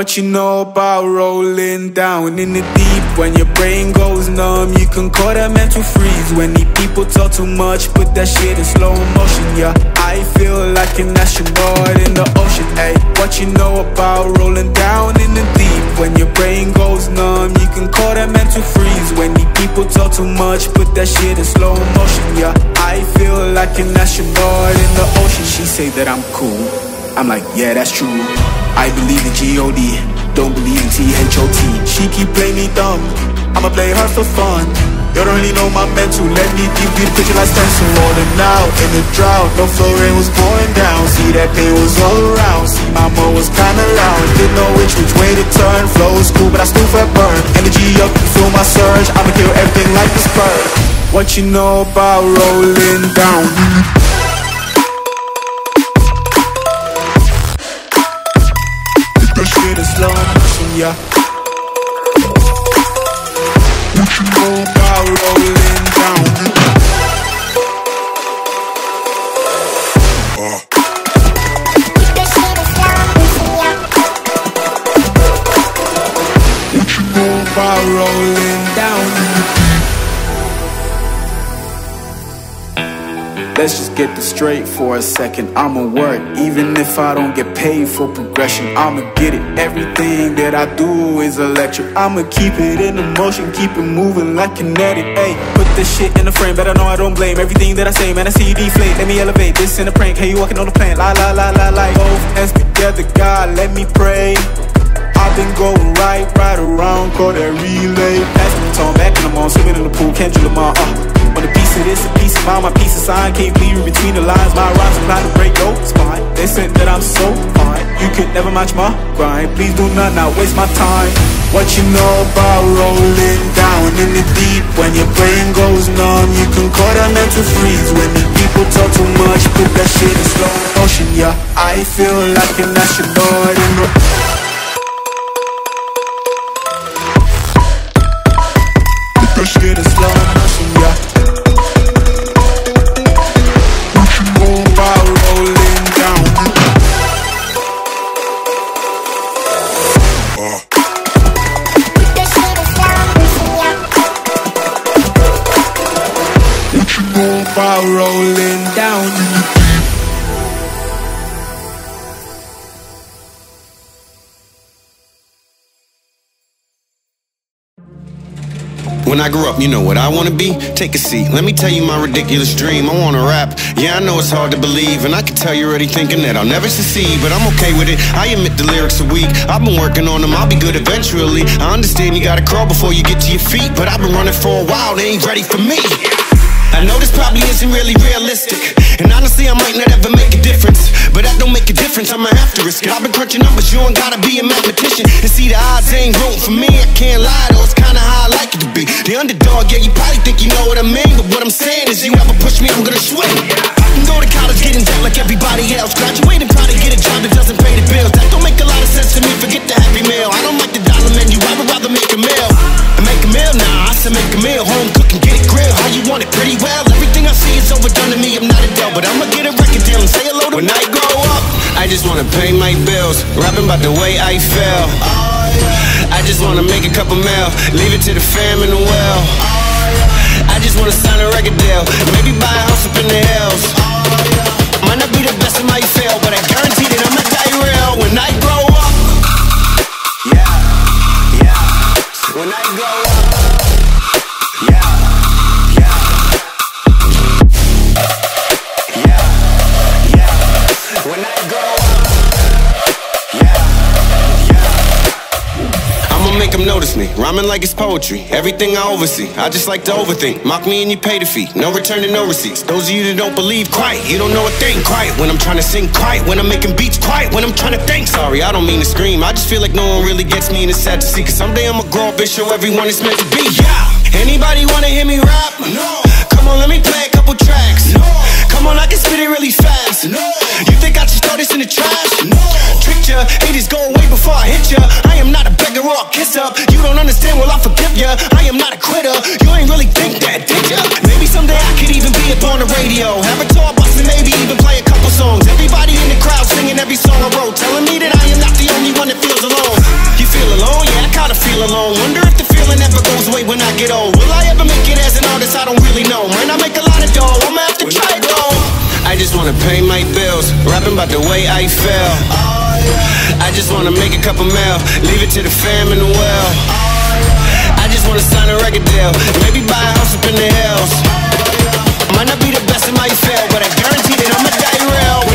What you know about rolling down? In the deep When your brain goes numb, you can call that mental freeze. When the people talk too much, put that shit in slow motion, yeah. I feel like an astronaut in the ocean, ayy. What you know about rolling down in the deep? When your brain goes numb, you can call that mental freeze. When the people talk too much, put that shit in slow motion, yeah. I feel like an astronaut in the ocean. She say that I'm cool, I'm like, yeah, that's true I believe in G-O-D, don't believe in T-H-O-T She keep playing me dumb, I'ma play her for fun. You don't really know my mental, let me give you the picture like stencil Rolling out in the drought, no flow rain was pouring down. See that pain was all around, see my mo was kinda loud. Didn't know which which way to turn, flow was cool but I still felt burn Energy up, feel my surge, I'ma kill everything like a spur What you know about rolling down yeah. Let's just get this straight for a second. I'ma work, even if I don't get paid for progression. I'ma get it. Everything that I do is electric. I'ma keep it in motion, keep it moving like kinetic. Hey, put this shit in the frame, but I know I don't blame everything that I say. Man, I see you deflate. Let me elevate this in a prank. Hey, you walking on the plane? La la la la la. Both hands together, God, let me pray. I've been going right, right around, call that relay. Pass me the tone, back in the mall, swimming in the pool, can't drill Kendrick Lamar. Uh. When a piece of this, a piece of mine, my piece of sign, can't in between the lines. My rhymes are not to break your spine. They said that I'm so fine, you could never match my grind. Please do not not waste my time. What you know about rolling down in the deep? When your brain goes numb, you can call that mental freeze. When the people talk too much, put that shit in slow motion. Yeah, I feel like an astronaut in the When I grew up, you know what I wanna be? Take a seat, let me tell you my ridiculous dream. I wanna rap. Yeah, I know it's hard to believe, and I can tell you're already thinking that I'll never succeed, but I'm okay with it. I admit the lyrics are weak. I've been working on them, I'll be good eventually. I understand you gotta crawl before you get to your feet, but I've been running for a while, they ain't ready for me. I know this probably isn't really realistic And honestly I might not ever make a difference But that don't make a difference, I'ma have to risk it. I've been crunching numbers, you ain't gotta be a mathematician. And see the odds ain't rooting for me, I can't lie though. It's kinda how I like it to be. The underdog, yeah you probably think you know what I mean But what I'm saying is you ever push me, I'm gonna swing. I can go to college, get in debt like everybody else. Graduate and try to get a job that doesn't pay the bills. That don't make a lot of sense to me, forget the happy meal. I don't like the dollar menu, I would rather make a meal. And make a meal, nah, I said make a meal. Home cook and get it grilled, how you want it, pretty well I see is overdone to me, I'm not a Dell But I'ma get a record deal and say hello to When I grow up, I just wanna pay my bills. Rapping about the way I feel I just wanna make a couple mil. Leave it to the fam and the well. I just wanna sign a record deal. Maybe buy a house up in the hills. Might not be the best, it might fail But I guarantee make them notice me, rhyming like it's poetry. Everything I oversee, I just like to overthink. Mock me and you pay the fee. No return and no receipts. Those of you that don't believe, quiet. You don't know a thing. Quiet when I'm trying to sing. Quiet when I'm making beats. Quiet when I'm trying to think. Sorry, I don't mean to scream. I just feel like no one really gets me and it's sad to see. Cause someday I'ma grow up and show everyone it's meant to be. Yeah! Anybody wanna hear me rap? No! Come on, let me play a couple tracks. No! Come on, I can spit it really fast. No! You think I just throw this in the trash? No! Tricked ya, haters go away before I hit ya. I am not a beggar or a kiss up. You don't understand, well, I forgive ya. I am not a quitter. You ain't really think that, did ya? Maybe someday I could even be up on the radio. Have a tour bus and maybe even play a couple songs. Everybody in the crowd singing every song I wrote. Telling me that I am not the only one that feels alone. You feel alone? Yeah, I kinda feel alone. Wonder if the feeling ever goes away when I get old. Will I ever make it as an artist? I don't really know. Might not make a lot of dough. I'ma have to try it though. I just wanna pay my bills, rapping about the way I feel. I just wanna make a couple mil, leave it to the fam and the well. I just wanna sign a record deal, maybe buy a house up in the hills. Might not be the best, it might fail, but I guarantee that I'ma die real.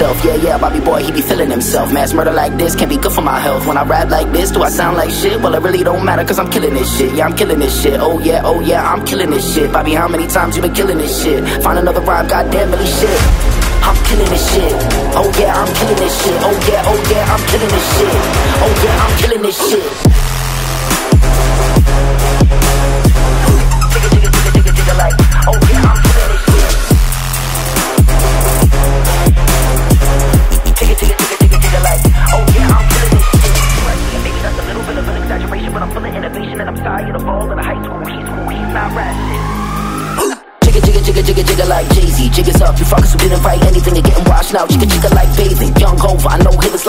Myself, yeah, yeah, Bobby boy, he be feeling himself. Mass murder like this can't be good for my health. When I rap like this, do I sound like shit? Well, it really don't matter, cause I'm killing this shit. Yeah, I'm killing this shit. Oh, yeah, oh, yeah, I'm killing this shit. Bobby, how many times you been killing this shit? Find another rhyme, goddamn, really shit. I'm killing this shit. Oh, yeah, I'm killing this shit. Oh, yeah, oh, yeah, I'm killing this shit. Oh, yeah, I'm killing this shit.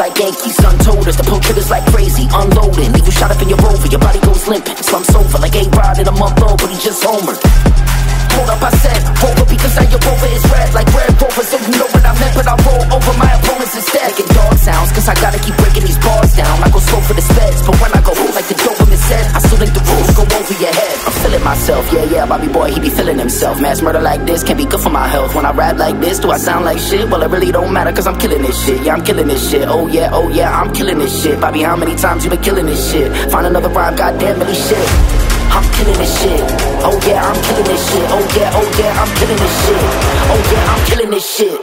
like Yankees. Untold us to pull triggers like crazy. Unloading, leave you shot up in your rover. Your body goes limping. Slumps over like a rod in a month old, but he just homered. Hold up, I said, rover because now your rover is red like Red Rover. So you know what I meant, but I roll over my opponents instead. Making dog sounds, cause I gotta keep myself. Yeah, yeah, Bobby boy, he be feeling himself. Mass murder like this can't be good for my health. When I rap like this, do I sound like shit? Well, it really don't matter, cause I'm killing this shit. Yeah, I'm killing this shit. Oh, yeah, oh, yeah, I'm killing this shit. Bobby, how many times you been killing this shit? Find another rhyme, goddamn, really shit. I'm killing this shit. Oh, yeah, I'm killing this shit. Oh, yeah, oh, yeah, I'm killing this shit. Oh, yeah, I'm killing this shit.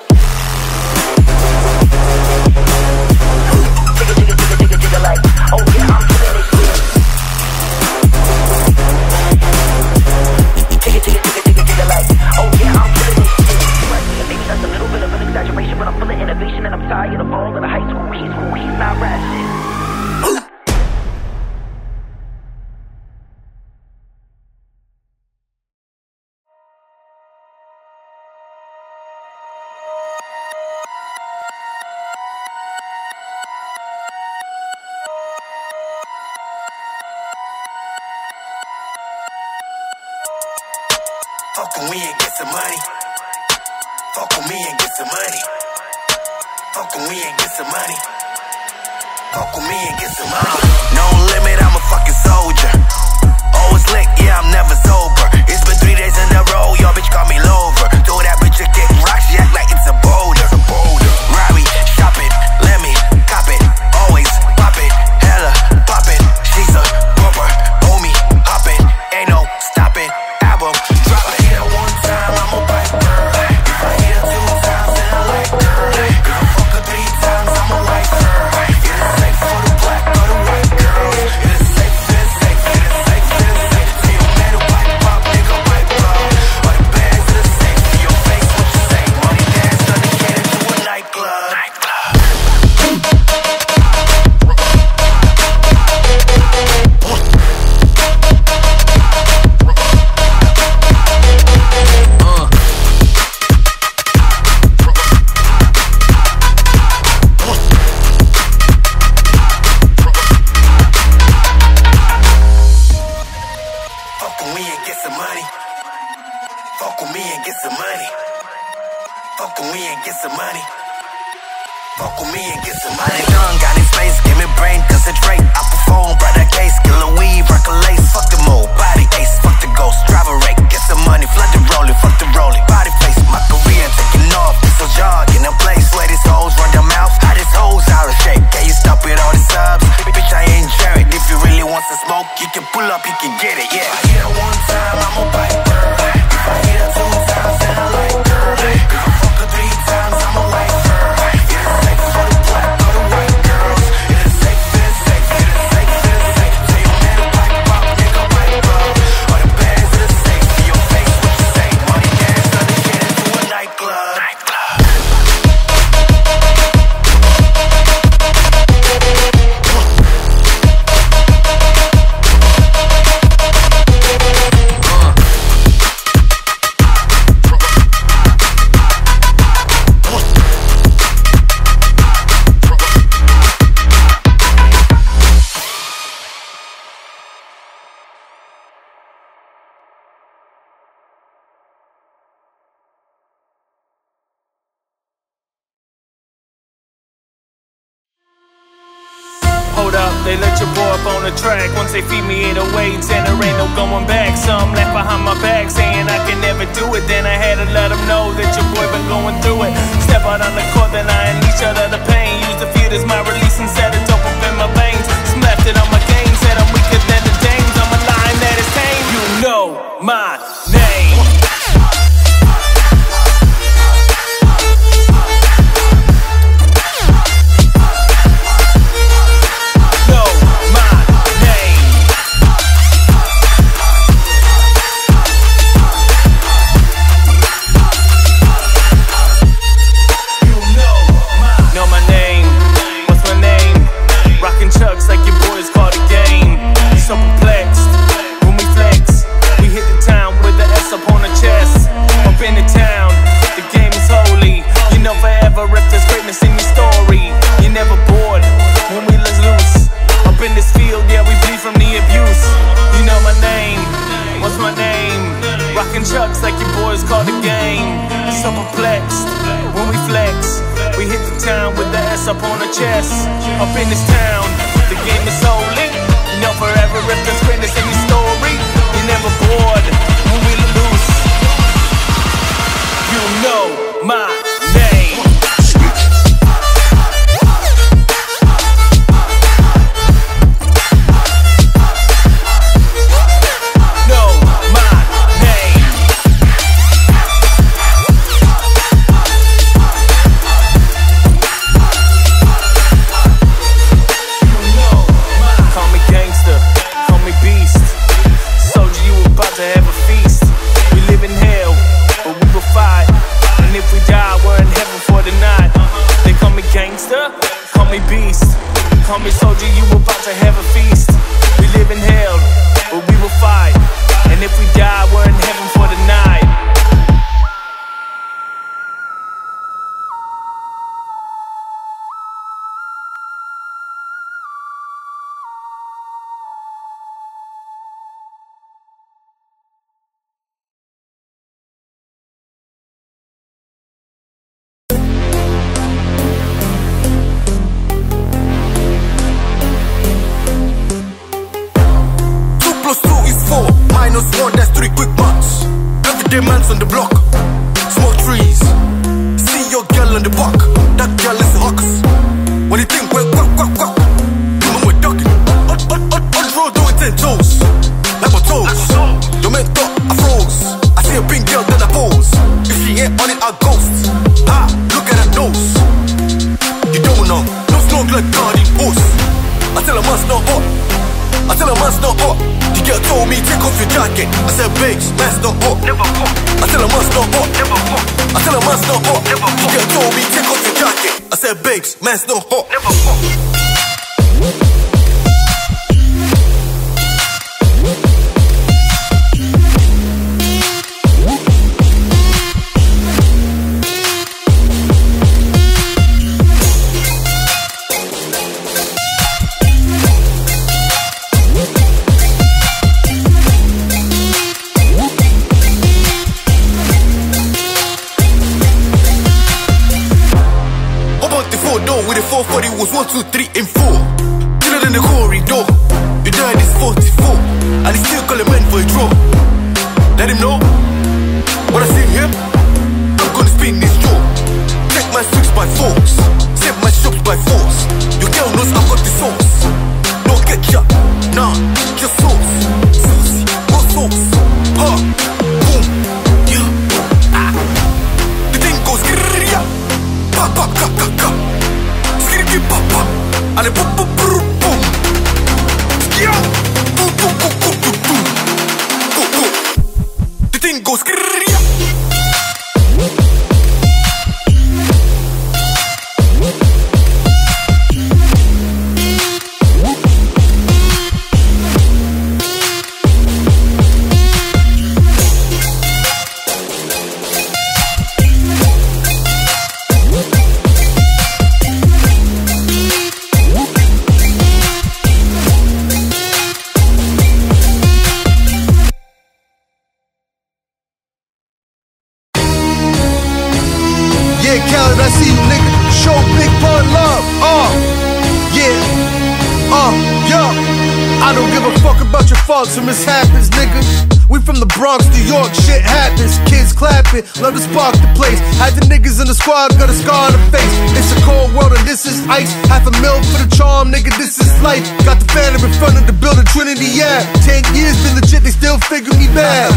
about your faults and mishaps, nigga. We from the Bronx, New York, shit happens. Kids clapping, love to spark the place. Had the niggas in the squad, got a scar on the face. It's a cold world and this is ice. Half a mil for the charm, nigga, this is life. Got the phantom in front of the building, Trinity, yeah. Ten years been legit, they still figure me bad.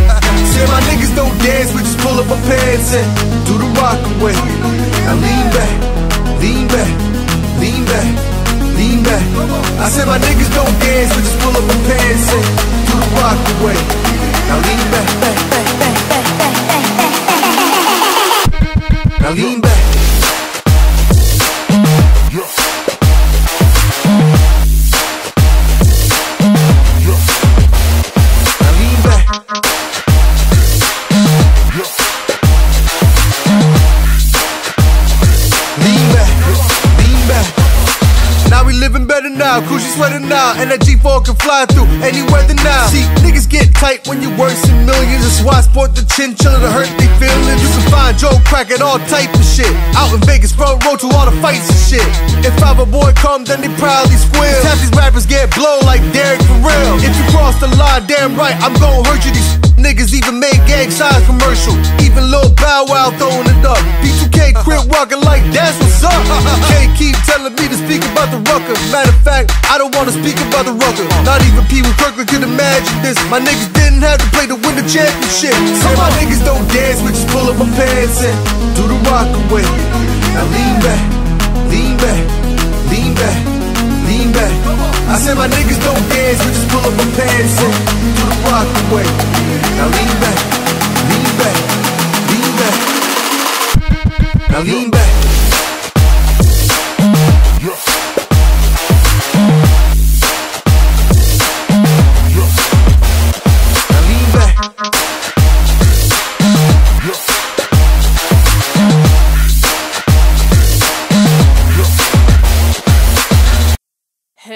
Say my niggas don't dance, we just pull up our pants and do the rock away. Now lean back, lean back, lean back lean back. I said my niggas don't dance, but just pull up a pants and do the rock away. Now lean back now lean back. Now, cruise you sweating now, and that G4 can fly through any weather now. See, niggas get tight when you worse in millions. That's why I sport the chinchilla to hurt they feelings. You can find Joe Crack at all type of shit. Out in Vegas, front row to all the fights and shit. If Father Boy come, then they proudly squeal. Half these rappers get blown like Derek for real. If you cross the line, damn right, I'm gon' hurt you. These niggas even made gang signs commercial. Even Lil Bow Wow throwing it up. B2K quit rockin' like that's what's up. (laughs) K keep telling me to speak about the Rucker. Matter of fact, I don't wanna speak about the Rucker. Not even Pee Wee Kirkland could imagine this. My niggas didn't have to play to win the championship. Say my niggas don't dance, we just pull up my pants and do the rock away. Now lean back, lean back, lean back, lean back. I said my niggas don't dance, we just pull up my pants and do the rock away. Now lean back, lean back, lean back. Now lean back.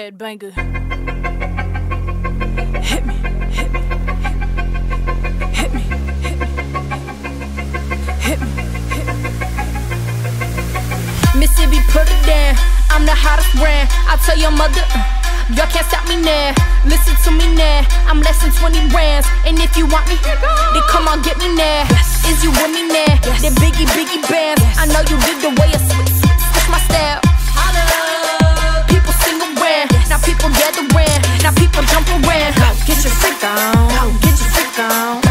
Headbanger. Hit me, hit me, hit me, hit me, hit me, hit me. Mississippi, put it down. I'm the hottest brand. I tell your mother, uh, y'all can't stop me now. Listen to me now. I'm less than 20 brands. And if you want me, then come on, get me now. Is you with me now? The biggie, biggie bands. I know you dig the way I switch, switch, my style. People sing around, now people gather around, now people jump around. Go Get your freak on, Go get your freak on,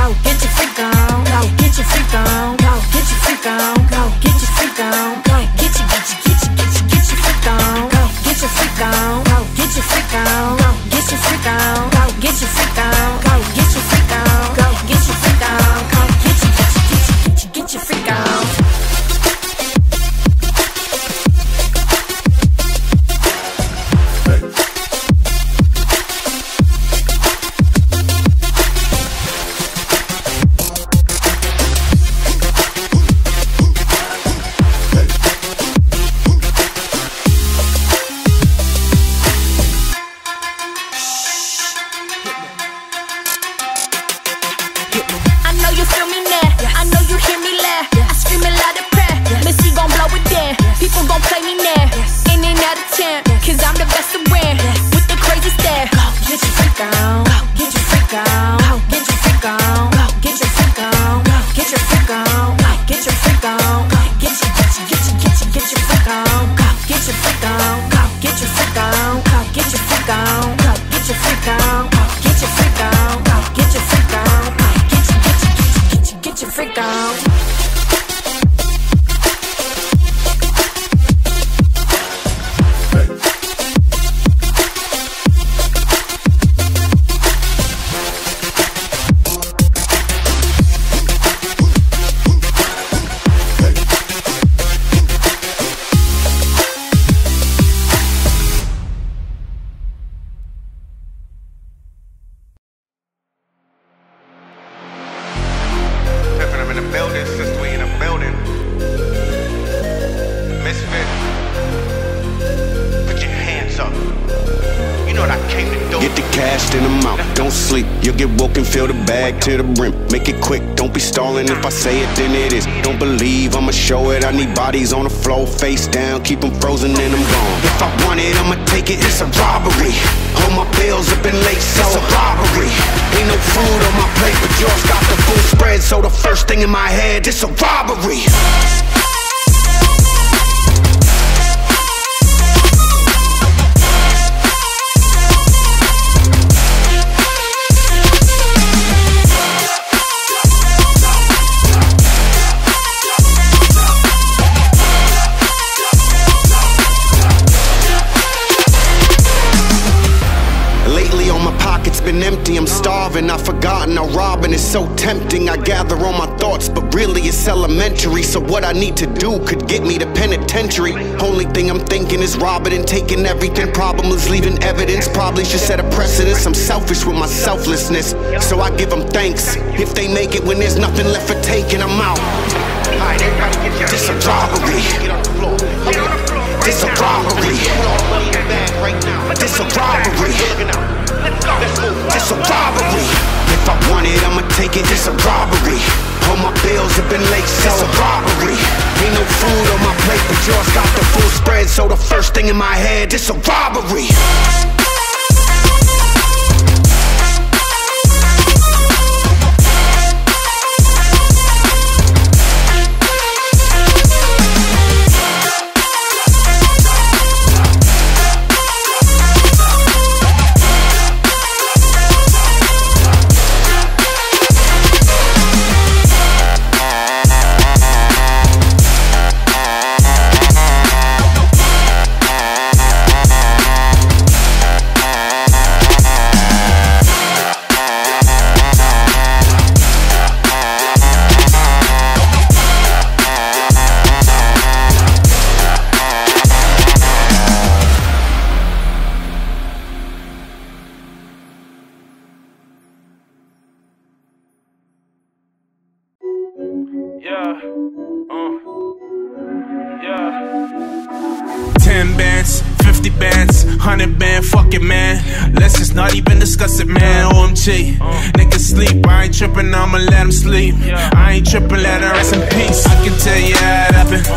OMG. Niggas sleep, I ain't tripping, I'ma let them sleep. I ain't tripping, let her rest in peace. I can tell you how it happened.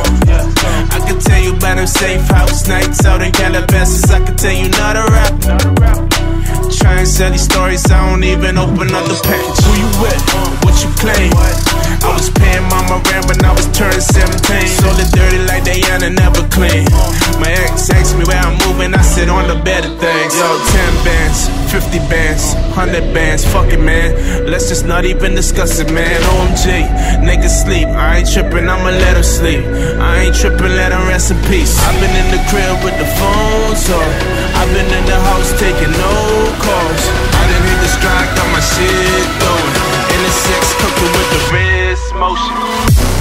I can tell you about them safe house nights out in Calabasas. I can tell you not a rap. Try and sell these stories, I don't even open up the package. Who you with? What you claim? I was paying mama rent when I was turning 17. So it dirty like they Diana, never clean. My ex asked me where I'm moving, I said on the better things. Yo, 10 bands, 50 bands, 100 bands, fuck it, man. Let's just not even discuss it, man. OMG, niggas sleep, I ain't tripping, I'ma let them sleep. I ain't tripping, let them rest in peace. I've been in the crib with the phones off. I've been in the house taking no calls. I done hit the strike, got my shit going. In the six, cooking with the wrist motion.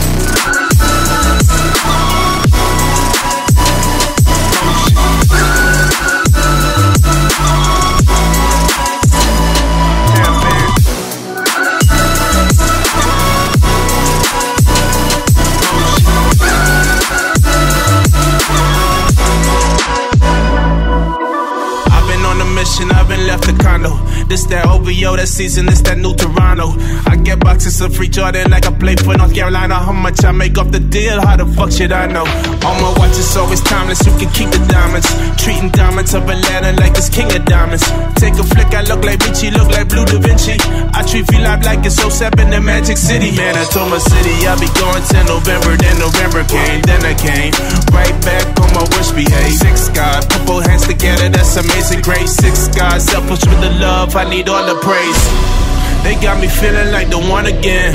This that OVO, that season, this that new Toronto. I get boxes of free Jordan like I play for North Carolina. How much I make off the deal? How the fuck should I know? All my watches always timeless, you can keep the diamonds. Treating diamonds of Atlanta like it's king of diamonds. Take a flick, I look like Richie, look like Blue Da Vinci. I treat V-Live like it's 07 in the Magic City. Man, I told my city I'll be going till November, then November came, then I came. Right back on my wish behave. Six God, couple hands together, that's amazing grace. Six God, selfish with the love, I need all the praise. They got me feeling like the one again.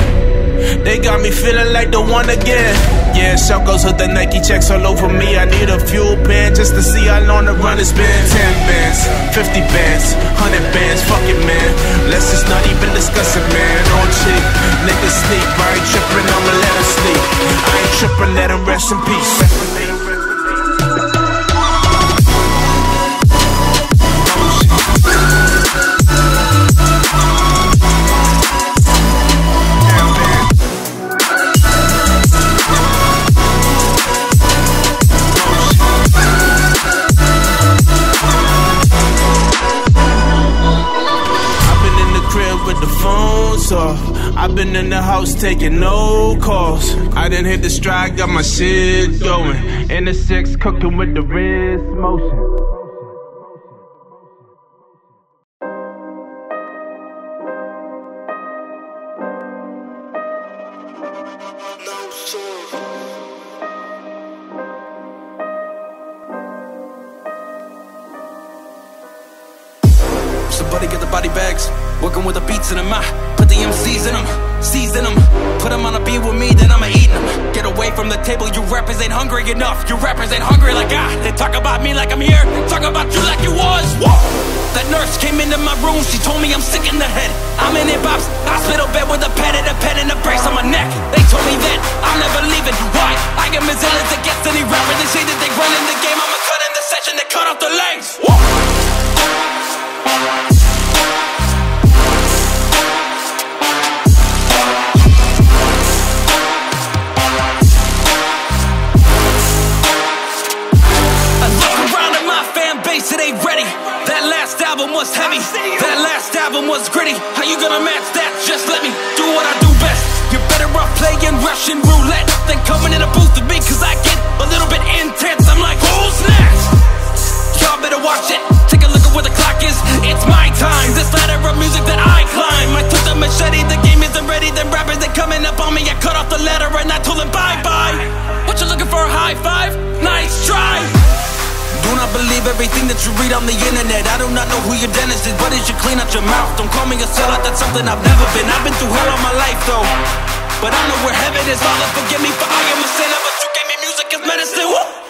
They got me feeling like the one again. Yeah, goes with the Nike checks all over me. I need a FuelBand just to see how long the run has been. 10 bands, 50 bands, 100 bands, fuck it, man. Let's just not even discuss it, man. On cheap, niggas sleep. I ain't tripping, I'ma let them sleep. I ain't tripping, let them rest in peace. I've been in the house taking no calls. I didn't hit the stride, got my shit going. In the six, cooking with the wrist motion. Somebody get the body bags. Working with the beats in them. I put the MCs in them, season them. Put them on a beat with me, then I'ma eat them. Get away from the table, you rappers ain't hungry enough. You rappers ain't hungry like I. They talk about me like I'm here, talk about you like you was. Whoa. That nurse came into my room, she told me I'm sick in the head. I'm in hip hop's hospital bed with a pen and a pen and a brace on my neck. They told me that I'm never leaving. Why? I am as gets any rapper. They say that they run in the game, I'ma cut in the session, they cut off the legs. Whoa was heavy. That last album was gritty. How you gonna match that? Just let me do what I do best. You better off playing Russian roulette than coming in booth with I get a little bit intense. I'm like. Y'all better watch it the clock is It's my time, this ladder of music that I climb. I took the machete, the game isn't ready. Then rappers, they coming up on me. I cut off the ladder and I told them bye-bye. What you looking for, a high five? Nice try! Do not believe everything that you read on the internet. I do not know who your dentist is But it should clean out your mouth Don't call me a sellout, that's something I've never been. I've been through hell all my life though. But I know where heaven is. Father, forgive me for I am a sinner. But you gave me music as medicine. Woo!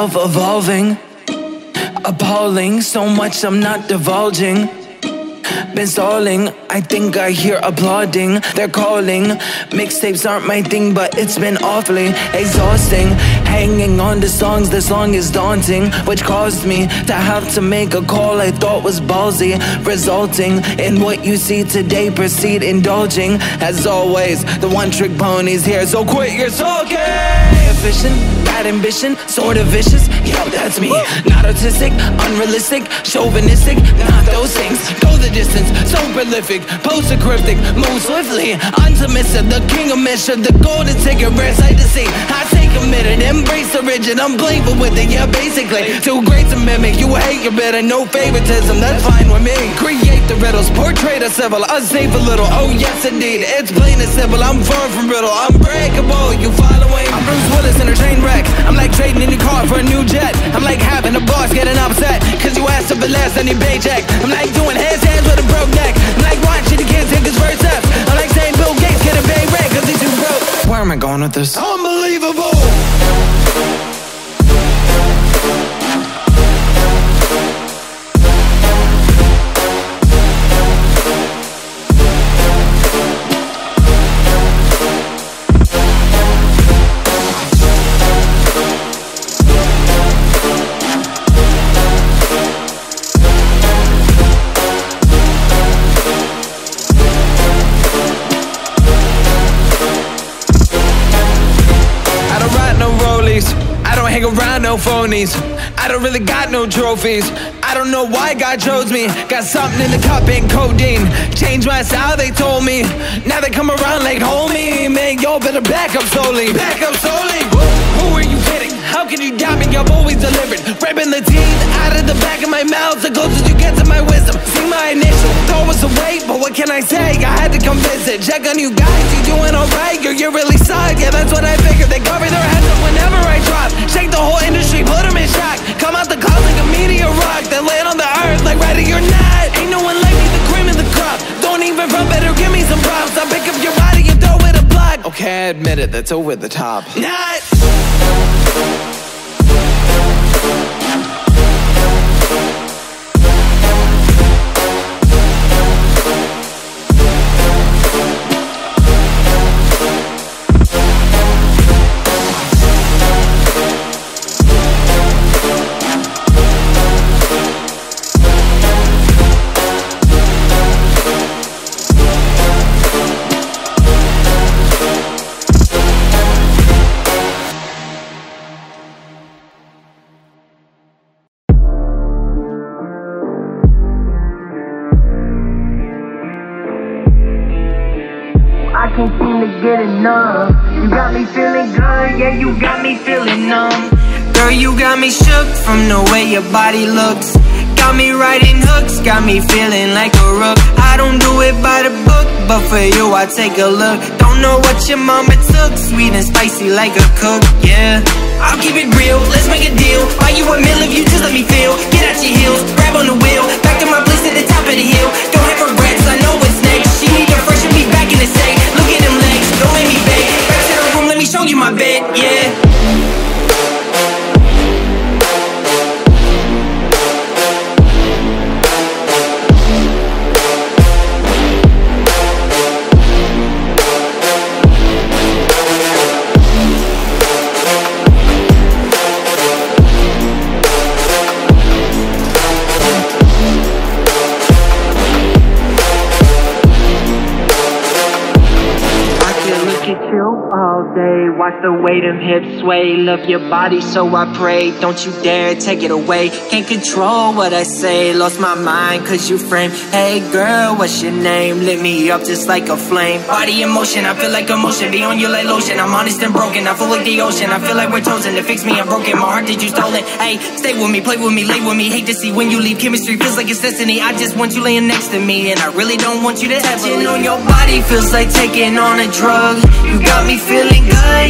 Myself evolving. Appalling, so much I'm not divulging. Been stalling, I think I hear applauding. They're calling. Mixtapes aren't my thing, but it's been awfully exhausting. Hanging on to songs this long is daunting, which caused me to have to make a call I thought was ballsy, resulting in what you see today. Proceed indulging, as always. The one trick pony's here, so quit your talking. Efficient, bad ambition, sort of vicious. Yo, that's me. Not artistic, unrealistic, chauvinistic. Not those things. Go the distance, so prolific, post cryptic, move swiftly. Unsubmissive, the king of mission, the golden ticket, rare sight to see. I stay committed, embrace the rigid, I'm playful with it, yeah, basically. Too great to mimic, you hate your better, no favoritism, that's fine with me. Create the riddles, portray the civil, unsafe a little, oh yes indeed. It's plain and simple, I'm far from brittle, unbreakable, you following? I'm Bruce Willis in a train wreck. I'm like trading in your car for a new jet. I'm like having a boss getting upset, cause you asked for less than your paycheck. I'm like doing hands with a broke neck. I'm like watching the kids take his first steps. I'm like saying Bill Gates getting paid rent cause he's. Where am I going with this? Unbelievable! No phonies. I don't really got no trophies. I don't know why God chose me. Got something in the cup and codeine. Changed my style, they told me. Now they come around like, homie, man, y'all better back up slowly. Back up slowly. Who are you kidding? How can you doubt me? I've always delivered. Ripping the teeth out of the back of my mouth. The closer you get to my wisdom. See my initial thought was a wait, but what can I say? I had to come visit. Check on you guys. You doing alright? You're, you're really suck. Yeah, that's what I figured. They cover their heads up whenever I drop. Shake the whole industry, put them in shock. Come out the clouds like a meteor rock. Then land on the earth like ready or not. Ain't no one like me, the cream of the crop. Don't even run, better give me some props. I pick up your body and throw it a block. Okay, I admit it, that's over the top. Not. thank you you got me shook from the way your body looks. Got me riding hooks, got me feeling like a rook. I don't do it by the book, but for you I take a look. Don't know what your mama took, sweet and spicy like a cook, yeah. I'll keep it real, let's make a deal. Buy you a meal if you just let me feel. Get out your heels, grab on the wheel. Back to my place at the top of the hill. Don't have regrets, I know what's next. She need a fresh and be back in the safe. Look at them legs, don't make me beg. Back to the room, let me show you my bed, yeah. Watch the way them hips sway. Love your body, so I pray. Don't you dare take it away. Can't control what I say. Lost my mind, cause you frame. Hey girl, what's your name? Lit me up just like a flame. Body in motion, I feel like emotion. Be on you like lotion. I'm honest and broken. I feel like the ocean. I feel like we're chosen to fix me. I'm broken. My heart did you stolen. Hey, stay with me, play with me, lay with me. Hate to see when you leave. Chemistry feels like it's destiny. I just want you laying next to me, and I really don't want you to touching on your body feels like taking on a drug. You got me feeling good,